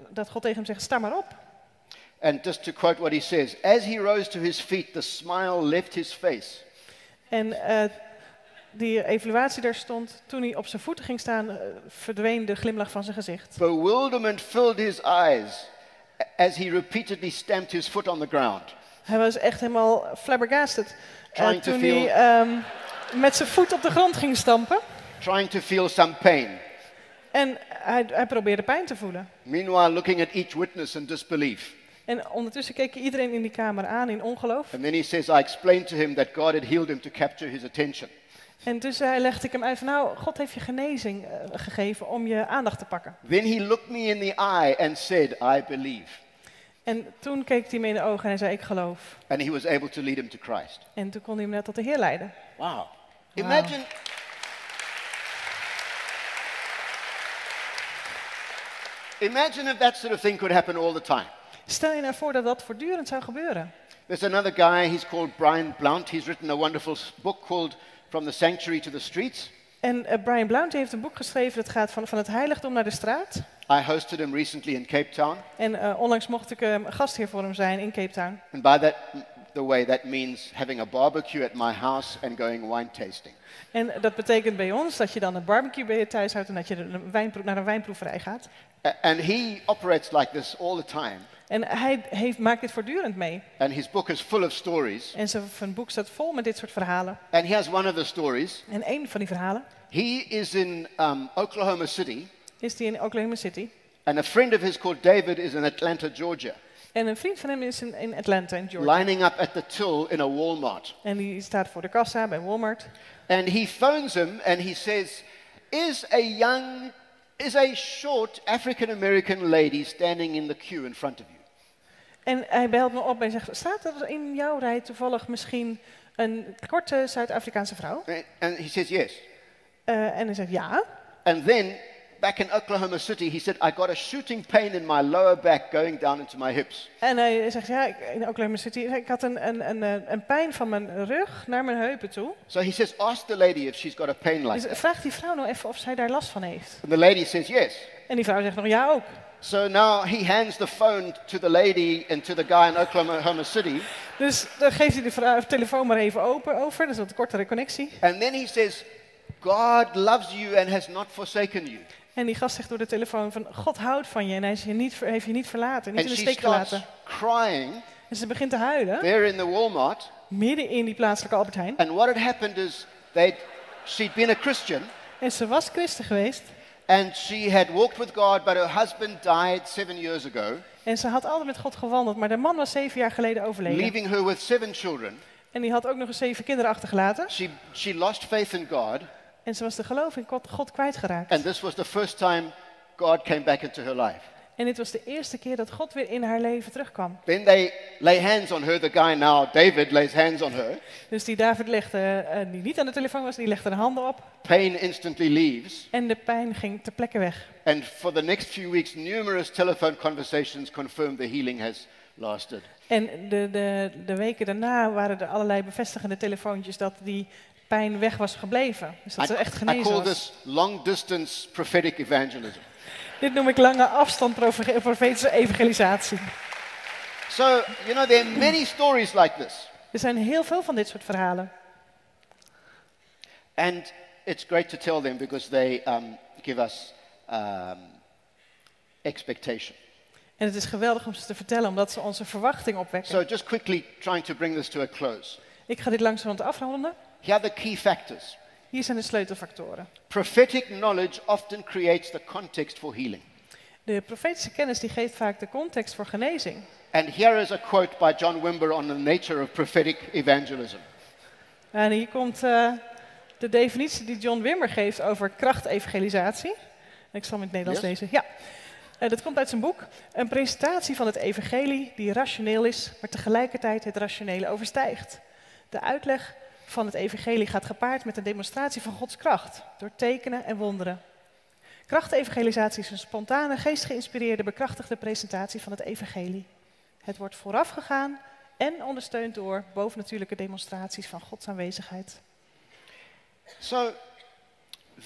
[SPEAKER 5] dat God tegen hem zegt, sta maar op.
[SPEAKER 4] And just to quote what he says, as he rose to his feet, the smile left his face.
[SPEAKER 5] En eh, die evaluatie daar stond, toen hij op zijn voeten ging staan, eh, verdween de glimlach van zijn gezicht.
[SPEAKER 4] Bewilderment filled his eyes as he repeatedly stamped his foot on the ground.
[SPEAKER 5] Hij was echt helemaal flabbergasted.
[SPEAKER 4] to
[SPEAKER 5] toen hij ehm, met zijn voet op de grond ging stampen.
[SPEAKER 4] trying to feel some pain.
[SPEAKER 5] En hij, hij probeerde pijn te voelen.
[SPEAKER 4] Meanwhile, looking at each witness in disbelief.
[SPEAKER 5] En ondertussen keek iedereen in die kamer aan in ongeloof.
[SPEAKER 4] And then he says, I explained to him that God had healed him to capture his attention.
[SPEAKER 5] En dus hij legde ik hem uit van nou, God heeft je genezing eh, gegeven om je aandacht te pakken.
[SPEAKER 4] Then he looked me in the eye and said, I believe.
[SPEAKER 5] En toen keek hij me in de ogen en hij zei ik geloof.
[SPEAKER 4] And he was able to lead him to Christ.
[SPEAKER 5] En toen kon hij hem net tot de Heer leiden.
[SPEAKER 4] Wow. Imagine. Imagine if that sort of thing could happen all the time.
[SPEAKER 5] Stel je nou voor dat dat voortdurend zou gebeuren.
[SPEAKER 4] There's another guy, he's called Brian Blount. He's written a wonderful book called From the Sanctuary to the Streets.
[SPEAKER 5] En eh, Brian Blount heeft een boek geschreven dat gaat van, van het heiligdom naar de straat.
[SPEAKER 4] I hosted him recently in Cape Town.
[SPEAKER 5] En eh, onlangs mocht ik um, gastheer voor hem zijn in Cape Town.
[SPEAKER 4] And by that, the way, that means having a barbecue at my house and going wine tasting.
[SPEAKER 5] En dat betekent bij ons dat je dan een barbecue bij je thuis houdt en dat je een wijnproe- naar een wijnproeverij gaat.
[SPEAKER 4] And he operates like this all the time.
[SPEAKER 5] En hij heeft, maakt dit voortdurend mee.
[SPEAKER 4] And his book is full of stories.
[SPEAKER 5] En zijn boek staat vol met dit soort verhalen.
[SPEAKER 4] And here's one of the stories.
[SPEAKER 5] En een van die verhalen
[SPEAKER 4] He is in um, Oklahoma City,
[SPEAKER 5] is die in Oklahoma City.
[SPEAKER 4] and a friend of his called David is in Atlanta, Georgia,
[SPEAKER 5] En een vriend van hem is in, in Atlanta, in Georgia.
[SPEAKER 4] lining up at the till in a Walmart.
[SPEAKER 5] En die staat voor de kassa bij Walmart.
[SPEAKER 4] And he phones him and he says, Is a young, is a short African American lady standing in the queue in front of you?
[SPEAKER 5] En hij belt me op en zegt, staat er in jouw rij toevallig misschien een korte Zuid-Afrikaanse vrouw?
[SPEAKER 4] And he says, Yes.
[SPEAKER 5] Eh, en hij zegt, ja.
[SPEAKER 4] And then back in Oklahoma City, he said, I got a shooting pain in my lower back going down into my hips.
[SPEAKER 5] En hij zegt, ja, in Oklahoma City, ik had een, een, een, eh, een pijn van mijn rug naar mijn heupen toe.
[SPEAKER 4] So he says, Ask the lady if she's got a pain like
[SPEAKER 5] Dus vraag die vrouw nou even of zij daar last van heeft.
[SPEAKER 4] And the lady says, Yes.
[SPEAKER 5] En die vrouw zegt nog, ja ook.
[SPEAKER 4] So now he hands the phone to the lady and to the guy in Oklahoma City.
[SPEAKER 5] Dus dan geeft hij de vrouw, telefoon maar even open over, dat is wat een kortere connectie.
[SPEAKER 4] And then he says, God loves you and has not forsaken you.
[SPEAKER 5] En die gast zegt door de telefoon van, God houdt van je en hij is je niet, heeft je niet verlaten, niet
[SPEAKER 4] And
[SPEAKER 5] in de steek gelaten.
[SPEAKER 4] crying
[SPEAKER 5] En ze begint te huilen,
[SPEAKER 4] there in the Walmart.
[SPEAKER 5] midden in die plaatselijke Albert Heijn.
[SPEAKER 4] And what had happened is they'd, she'd been a Christian
[SPEAKER 5] En ze was christen geweest.
[SPEAKER 4] and she had walked with God, but her husband died seven years ago,
[SPEAKER 5] En ze had altijd met God gewandeld, maar de man was zeven jaar geleden overleden.
[SPEAKER 4] leaving her with seven children.
[SPEAKER 5] En die had ook nog eens zeven kinderen achtergelaten.
[SPEAKER 4] She, she lost faith in God,
[SPEAKER 5] En ze was de geloof in God, God kwijtgeraakt.
[SPEAKER 4] and this was the first time God came back into her life.
[SPEAKER 5] En dit was de eerste keer dat God weer in haar leven terugkwam.
[SPEAKER 4] Then they lay hands on her. The guy now, David, lays hands on her.
[SPEAKER 5] Dus die David legde, eh, die niet aan de telefoon was, die legde de handen op.
[SPEAKER 4] Pain instantly leaves.
[SPEAKER 5] En de pijn ging ter plekke weg.
[SPEAKER 4] And for the next few weeks, numerous telephone conversations confirm the healing has lasted.
[SPEAKER 5] En de, de, de weken daarna waren er allerlei bevestigende telefoontjes dat die pijn weg was gebleven. Dus dat ze echt
[SPEAKER 4] I
[SPEAKER 5] genezen
[SPEAKER 4] call
[SPEAKER 5] was.
[SPEAKER 4] this long distance prophetic evangelism.
[SPEAKER 5] Dit noem ik lange afstand profe- profetische evangelisatie.
[SPEAKER 4] So, you know, there are many stories like this.
[SPEAKER 5] Er zijn heel veel van dit soort verhalen.
[SPEAKER 4] And it's great to tell them because they um, give us um, expectation.
[SPEAKER 5] En het is geweldig om ze te vertellen, omdat ze onze verwachting opwekken.
[SPEAKER 4] So, just quickly trying to bring this to a close.
[SPEAKER 5] Ik ga dit langzamerhand afronden.
[SPEAKER 4] Here are the key factors.
[SPEAKER 5] Hier zijn de sleutelfactoren.
[SPEAKER 4] Prophetic knowledge often creates the context for healing.
[SPEAKER 5] De profetische kennis die geeft vaak de context voor genezing.
[SPEAKER 4] And here is a quote by John Wimber on the nature of prophetic evangelism.
[SPEAKER 5] En hier komt eh, de definitie die John Wimmer geeft over krachtevangelisatie. Ik zal hem in het Nederlands
[SPEAKER 4] Yes.
[SPEAKER 5] lezen. Ja. Eh, dat komt uit zijn boek. Een presentatie van het evangelie die rationeel is, maar tegelijkertijd het rationele overstijgt. De uitleg van het evangelie gaat gepaard met een demonstratie van Gods kracht, door tekenen en wonderen. Krachtevangelisatie is een spontane, geestgeïnspireerde, bekrachtigde presentatie van het evangelie. Het wordt voorafgegaan en ondersteund door bovennatuurlijke demonstraties van Gods aanwezigheid.
[SPEAKER 4] So,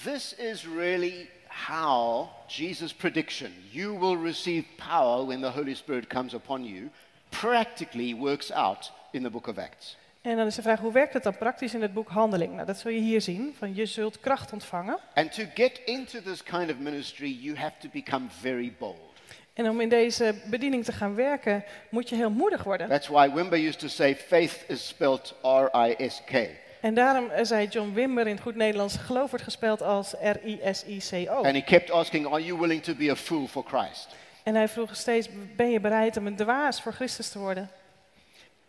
[SPEAKER 4] this is really how Jesus' prediction, you will receive power when the Holy Spirit comes upon you, practically works out in the book of Acts.
[SPEAKER 5] En dan is de vraag, hoe werkt het dan praktisch in het boek Handeling? Nou, dat zul je hier zien, van je zult kracht ontvangen.
[SPEAKER 4] And to get into this kind of ministry, you have to become very bold.
[SPEAKER 5] En om in deze bediening te gaan werken, moet je heel moedig worden.
[SPEAKER 4] That's why Wimber used to say faith is spelt R I S K.
[SPEAKER 5] En daarom eh, zei John Wimber in het goed Nederlands, geloof wordt gespeld als R-I-S-I-C-O.
[SPEAKER 4] And he kept asking, Are you willing to be a fool for Christ?
[SPEAKER 5] En hij vroeg steeds, ben je bereid om een dwaas voor Christus te worden?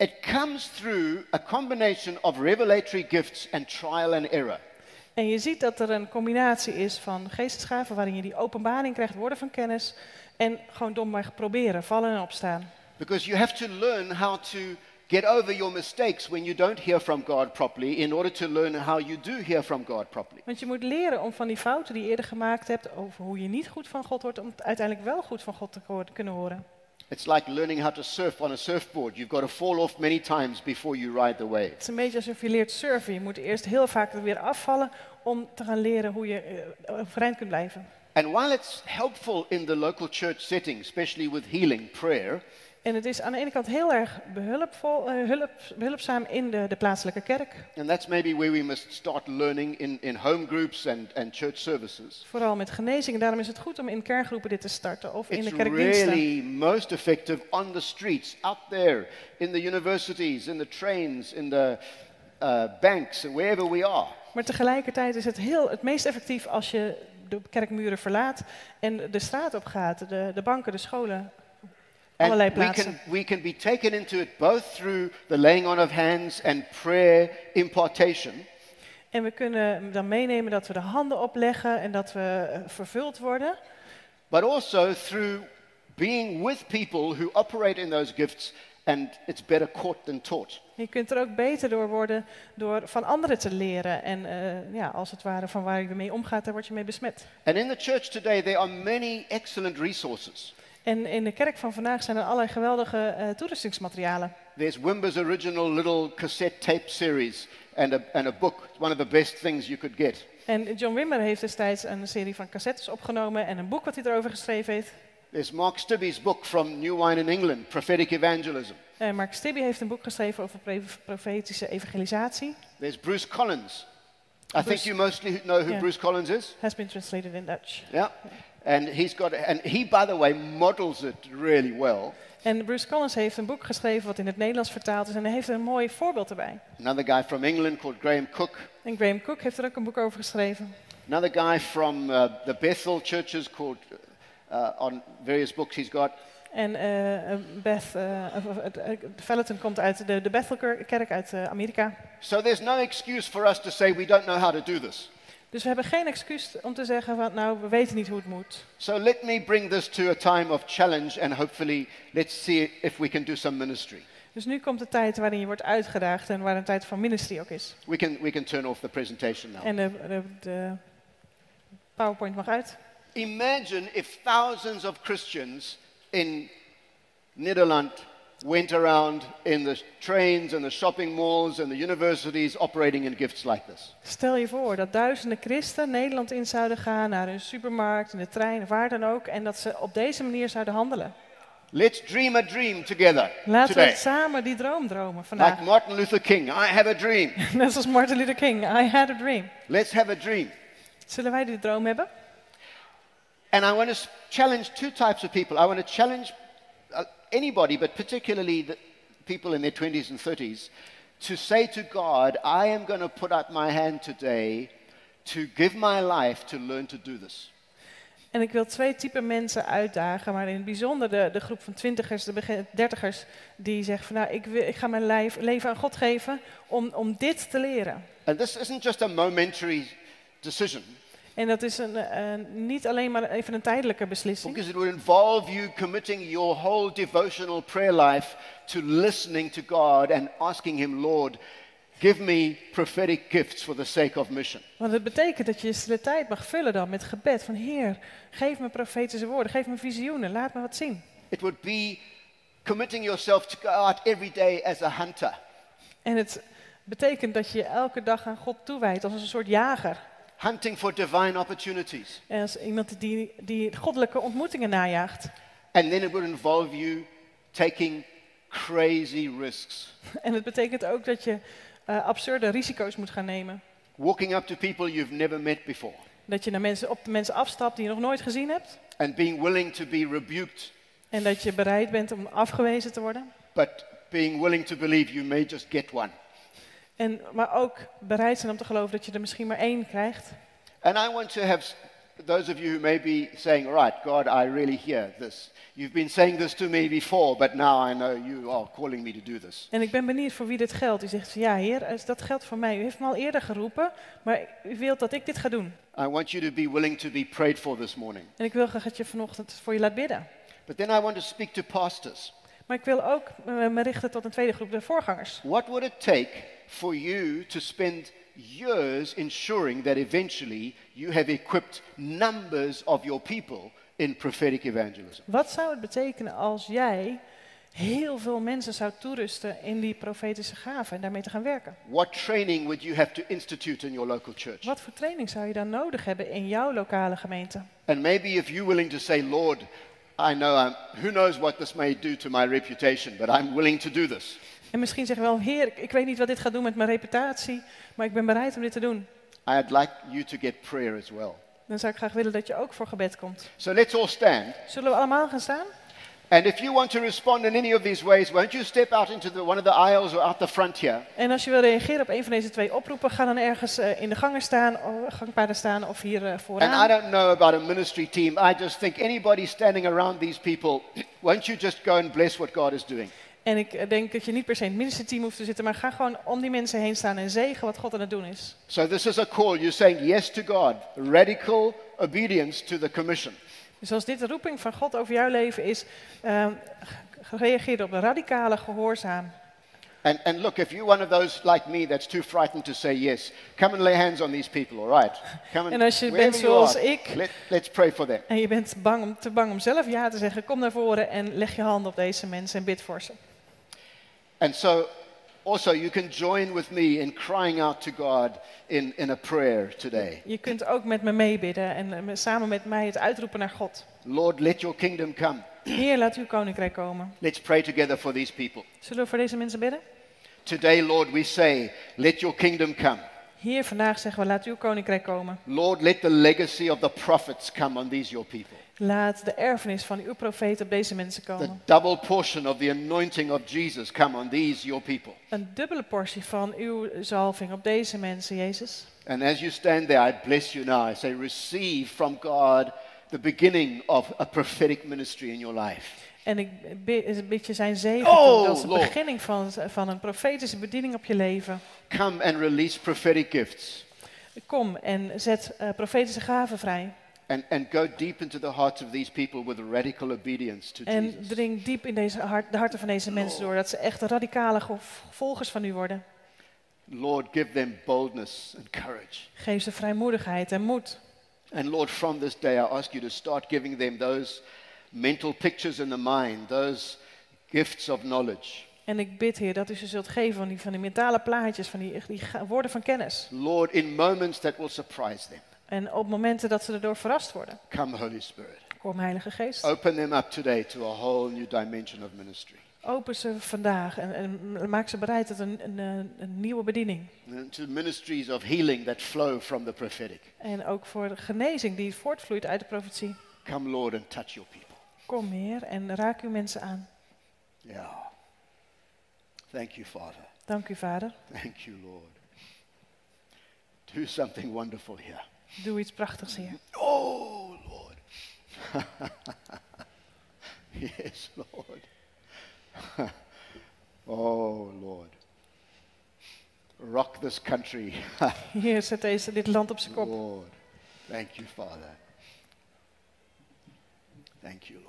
[SPEAKER 4] It comes through a combination of revelatory gifts and trial and error.
[SPEAKER 5] En je ziet dat er een combinatie is van geestesgaven, waarin je die openbaring krijgt, woorden van kennis, en gewoon domweg proberen, vallen en opstaan.
[SPEAKER 4] Because you have to learn how to get over your mistakes when you don't hear from God properly in order to learn how you do hear from God properly.
[SPEAKER 5] Want je moet leren om van die fouten die je eerder gemaakt hebt, over hoe je niet goed van God hoort, om uiteindelijk wel goed van God te kunnen horen.
[SPEAKER 4] It's like learning how to surf on a surfboard. You've got to fall off many times before you ride the wave.
[SPEAKER 5] Het is een beetje alsof je leert surfen. Je moet eerst heel vaak er weer afvallen om te gaan leren hoe je eh, overeind kunt blijven.
[SPEAKER 4] And while it's helpful in the local church setting, especially with healing prayer,
[SPEAKER 5] En het is aan de ene kant heel erg behulpvol, eh, hulp, behulpzaam in de, de plaatselijke kerk.
[SPEAKER 4] and that's maybe where we must start learning in, in home groups and, and church services.
[SPEAKER 5] Vooral met genezing. En daarom is het goed om in kerngroepen dit te starten of in
[SPEAKER 4] It's
[SPEAKER 5] de kerkdiensten.
[SPEAKER 4] really most effective on the streets, out there, in the universities, in the trains, in the uh, banks, wherever we are.
[SPEAKER 5] Maar tegelijkertijd is het heel, het meest effectief als je de kerkmuren verlaat en de straat op gaat, de, de banken, de scholen, Allerlei
[SPEAKER 4] we
[SPEAKER 5] plaatsen.
[SPEAKER 4] can, we can be taken into it both through the laying on of hands and prayer impartation,
[SPEAKER 5] En we kunnen dan meenemen dat we de handen opleggen en dat we eh, vervuld worden.
[SPEAKER 4] but also through being with people who operate in those gifts, and it's better caught than taught.
[SPEAKER 5] Je kunt er ook beter door worden door van anderen te leren. En eh, ja, als het ware van waar je mee omgaat, daar word je mee besmet.
[SPEAKER 4] And in the church today, there are many excellent resources.
[SPEAKER 5] En in de kerk van vandaag zijn er allerlei geweldige eh, toerustingsmaterialen.
[SPEAKER 4] There's Wimber's original little cassette tape series and a, and a book. It's one of the best things you could get.
[SPEAKER 5] En John Wimmer heeft destijds een serie van cassettes opgenomen en een boek wat hij erover geschreven heeft.
[SPEAKER 4] There's Mark Stibbe's book from New Wine in England, Prophetic Evangelism.
[SPEAKER 5] En Mark Stibbe heeft een boek geschreven over profetische evangelisatie.
[SPEAKER 4] There's Bruce Collins. I think you mostly know who
[SPEAKER 5] Yeah.
[SPEAKER 4] Bruce Collins is.
[SPEAKER 5] Has been translated in Dutch.
[SPEAKER 4] Yeah. And he's got, and he, by the way, models it really well.
[SPEAKER 5] En Bruce Collins heeft een boek geschreven wat in het Nederlands vertaald is en hij heeft een mooi voorbeeld erbij.
[SPEAKER 4] Another guy from England called Graham Cook.
[SPEAKER 5] En Graham Cook heeft er ook een boek over geschreven.
[SPEAKER 4] Another guy from uh, the Bethel churches called, uh, on various books he's got.
[SPEAKER 5] En eh, Beth, eh, Vallotton komt uit de, de Bethelkerk uit eh, Amerika.
[SPEAKER 4] So there's no excuse for us to say we don't know how to do this.
[SPEAKER 5] Dus we hebben geen excuus om te zeggen van, nou, we weten niet hoe het moet.
[SPEAKER 4] So let me bring this to a time of challenge and hopefully let's see if we can do some ministry.
[SPEAKER 5] Dus nu komt de tijd waarin je wordt uitgedaagd en waar een tijd van ministry ook is.
[SPEAKER 4] We can, we can turn off the presentation now.
[SPEAKER 5] En de, de, de PowerPoint mag uit.
[SPEAKER 4] Imagine if thousands of Christians in Netherlands went around in the trains and the shopping malls and the universities operating in gifts like this.
[SPEAKER 5] Stel je voor dat duizenden christen Nederland in zouden gaan, naar een supermarkt, in de trein, of waar dan ook, en dat ze op deze manier zouden handelen.
[SPEAKER 4] Let's dream a dream together
[SPEAKER 5] Laten we samen die droom dromen
[SPEAKER 4] Like
[SPEAKER 5] vandaag.
[SPEAKER 4] Martin Luther King, I have a dream.
[SPEAKER 5] Net zoals Martin Luther King, I had a dream.
[SPEAKER 4] Let's have a dream.
[SPEAKER 5] Zullen wij die droom hebben?
[SPEAKER 4] And I want to challenge two types of people. I want to challenge anybody, but particularly the people in their 20s and 30s, to say to God, I am going to put out my hand today to give my life to learn to do this.
[SPEAKER 5] En ik wil twee typen mensen uitdagen, maar in het bijzonder de, de groep van twintigers, de begin- dertigers, die zeggen van nou, ik, wil, ik ga mijn lijf, leven aan God geven om, om dit te leren.
[SPEAKER 4] And this isn't just a momentary decision,
[SPEAKER 5] En dat is een, een- niet alleen maar even een tijdelijke beslissing,
[SPEAKER 4] because it would involve you committing your whole devotional prayer life to listening to God and asking Him, Lord, give me prophetic gifts for the sake of mission.
[SPEAKER 5] want het betekent dat je je stille tijd mag vullen dan met gebed van Heer, geef me profetische woorden, geef me visioenen, laat me wat zien.
[SPEAKER 4] It would be committing yourself to go out every day as a hunter,
[SPEAKER 5] En het betekent dat je je elke dag aan God toewijdt als een soort jager.
[SPEAKER 4] Hunting for divine opportunities.
[SPEAKER 5] Als iemand die, die goddelijke ontmoetingen najaagt.
[SPEAKER 4] And then it would involve you taking crazy risks,
[SPEAKER 5] En het betekent ook dat je eh, absurde risico's moet gaan nemen.
[SPEAKER 4] walking up to people you've never met before,
[SPEAKER 5] Dat je naar mensen, op de mensen afstapt die je nog nooit gezien hebt.
[SPEAKER 4] and being willing to be rebuked,
[SPEAKER 5] En dat je bereid bent om afgewezen te worden.
[SPEAKER 4] but being willing to believe you may just get one.
[SPEAKER 5] En, maar ook bereid zijn om te geloven dat je er misschien maar één krijgt.
[SPEAKER 4] And I want to have those of you who may be saying, right, God, I really hear this. You've been saying this to me before, but now I know you are calling me to do this.
[SPEAKER 5] En ik ben benieuwd voor wie dit geldt. Die zegt, ja heer, dat geldt voor mij. U heeft me al eerder geroepen, maar u wilt dat ik dit ga doen.
[SPEAKER 4] I want you to be willing to be prayed for this morning.
[SPEAKER 5] En ik wil graag dat je vanochtend voor je laat bidden.
[SPEAKER 4] But then I want to speak to pastors.
[SPEAKER 5] Maar ik wil ook eh, me richten tot een tweede groep, de voorgangers.
[SPEAKER 4] What would it take for you to spend years ensuring that eventually you have equipped numbers of your people in prophetic evangelism?
[SPEAKER 5] Wat zou het betekenen als jij heel veel mensen zou toerusten in die profetische gaven en daarmee te gaan werken?
[SPEAKER 4] What training would you have to institute in your local church?
[SPEAKER 5] Wat voor training zou je dan nodig hebben in jouw lokale gemeente?
[SPEAKER 4] And maybe if you're willing to say, Lord, I know I'm, who knows what this may do to my reputation, but I'm willing to do this.
[SPEAKER 5] En misschien zeg je wel, heer, ik- ik weet niet wat dit gaat doen met mijn reputatie, maar ik ben bereid om dit te doen.
[SPEAKER 4] I'd like you to get prayer as well.
[SPEAKER 5] Dan zou ik graag willen dat je ook voor gebed komt.
[SPEAKER 4] So let's all stand.
[SPEAKER 5] Zullen we allemaal gaan staan?
[SPEAKER 4] And if you want to respond in any of these ways, won't you step out into the, one of the aisles or out the front here?
[SPEAKER 5] En als je wil reageren op een van deze twee oproepen, ga dan ergens eh, in de gangen staan, gangpaden staan of hier eh,
[SPEAKER 4] And I
[SPEAKER 5] vooraan.
[SPEAKER 4] don't know about a ministry team. I just think anybody standing around these people, won't you just go and bless what God is doing?
[SPEAKER 5] En ik eh, denk dat je niet per se in het ministerteam hoeft te zitten, maar ga gewoon om die mensen heen staan en zegen wat God aan het doen is.
[SPEAKER 4] So this is a call. You're saying yes to God, radical obedience to the commission.
[SPEAKER 5] Dus als dit de roeping van God over jouw leven is, ehm, reageer op een radicale gehoorzaam.
[SPEAKER 4] And, and look, if you're one of those like me that's too frightened to say yes, come and lay hands on these people, all right? Come and,
[SPEAKER 5] En als je bent zoals
[SPEAKER 4] are,
[SPEAKER 5] ik-
[SPEAKER 4] let, let's pray for them.
[SPEAKER 5] En je bent bang om, te bang om zelf ja te zeggen, kom naar voren en leg je handen op deze mensen en bid voor ze.
[SPEAKER 4] And so also you can join with me in crying out to God in, in a prayer today.
[SPEAKER 5] Je kunt ook met me meebidden en eh, samen met mij het uitroepen naar God.
[SPEAKER 4] Lord, let your kingdom come.
[SPEAKER 5] Heer, laat uw koninkrijk komen.
[SPEAKER 4] Let's pray together for these people.
[SPEAKER 5] Zullen we voor deze mensen bidden?
[SPEAKER 4] Today, Lord, we say, let your kingdom come.
[SPEAKER 5] Heer, vandaag zeggen we, laat uw koninkrijk komen.
[SPEAKER 4] Lord, let the legacy of the prophets come on these your people.
[SPEAKER 5] Laat de erfenis van uw profeet op deze mensen
[SPEAKER 4] The
[SPEAKER 5] komen.
[SPEAKER 4] double portion of the anointing of Jesus come on these your people.
[SPEAKER 5] Een dubbele portie van uw zalving op deze mensen, Jezus.
[SPEAKER 4] And as you stand there, I bless you now. I say, receive from God the beginning of a prophetic ministry in your life.
[SPEAKER 5] En ik bid je zijn zegen
[SPEAKER 4] Oh.
[SPEAKER 5] Dat is de beginning van, van een profetische bediening op je leven.
[SPEAKER 4] Come and release prophetic gifts.
[SPEAKER 5] Kom en zet eh, profetische gaven vrij.
[SPEAKER 4] And, and go deep into the hearts of these people with radical obedience to
[SPEAKER 5] En
[SPEAKER 4] Jesus.
[SPEAKER 5] dring diep in deze hart, de harten van deze mensen door, dat ze echt radicale volgers van u worden.
[SPEAKER 4] Lord, give them boldness and courage.
[SPEAKER 5] Geef ze vrijmoedigheid en moed.
[SPEAKER 4] And Lord, from this day, I ask you to start giving them those mental pictures in the mind, those gifts of knowledge.
[SPEAKER 5] En ik bid, Heer, dat u ze zult geven van die, van die mentale plaatjes, van die, die woorden van kennis.
[SPEAKER 4] Lord, in moments that will surprise them.
[SPEAKER 5] En op momenten dat ze erdoor verrast worden.
[SPEAKER 4] Come, Holy Spirit.
[SPEAKER 5] Kom, Heilige Geest.
[SPEAKER 4] Open them up today to a whole new dimension of ministry.
[SPEAKER 5] Open ze vandaag en, en maak ze bereid tot een, een, een, nieuwe bediening.
[SPEAKER 4] And to ministries of healing that flow from the prophetic.
[SPEAKER 5] En ook voor de genezing die voortvloeit uit de profetie.
[SPEAKER 4] Come, Lord, and touch your people.
[SPEAKER 5] Kom, Heer, en raak uw mensen aan.
[SPEAKER 4] Yeah. Thank you, Father.
[SPEAKER 5] Dank u, Vader.
[SPEAKER 4] Thank you, Lord. Do something wonderful here.
[SPEAKER 5] Doe iets prachtigs, Heer.
[SPEAKER 4] Oh, Lord. yes, Lord. oh, Lord. Rock this country.
[SPEAKER 5] Heer, zet deze, dit land op zijn kop.
[SPEAKER 4] Lord. Thank you, Father. Thank you, Lord.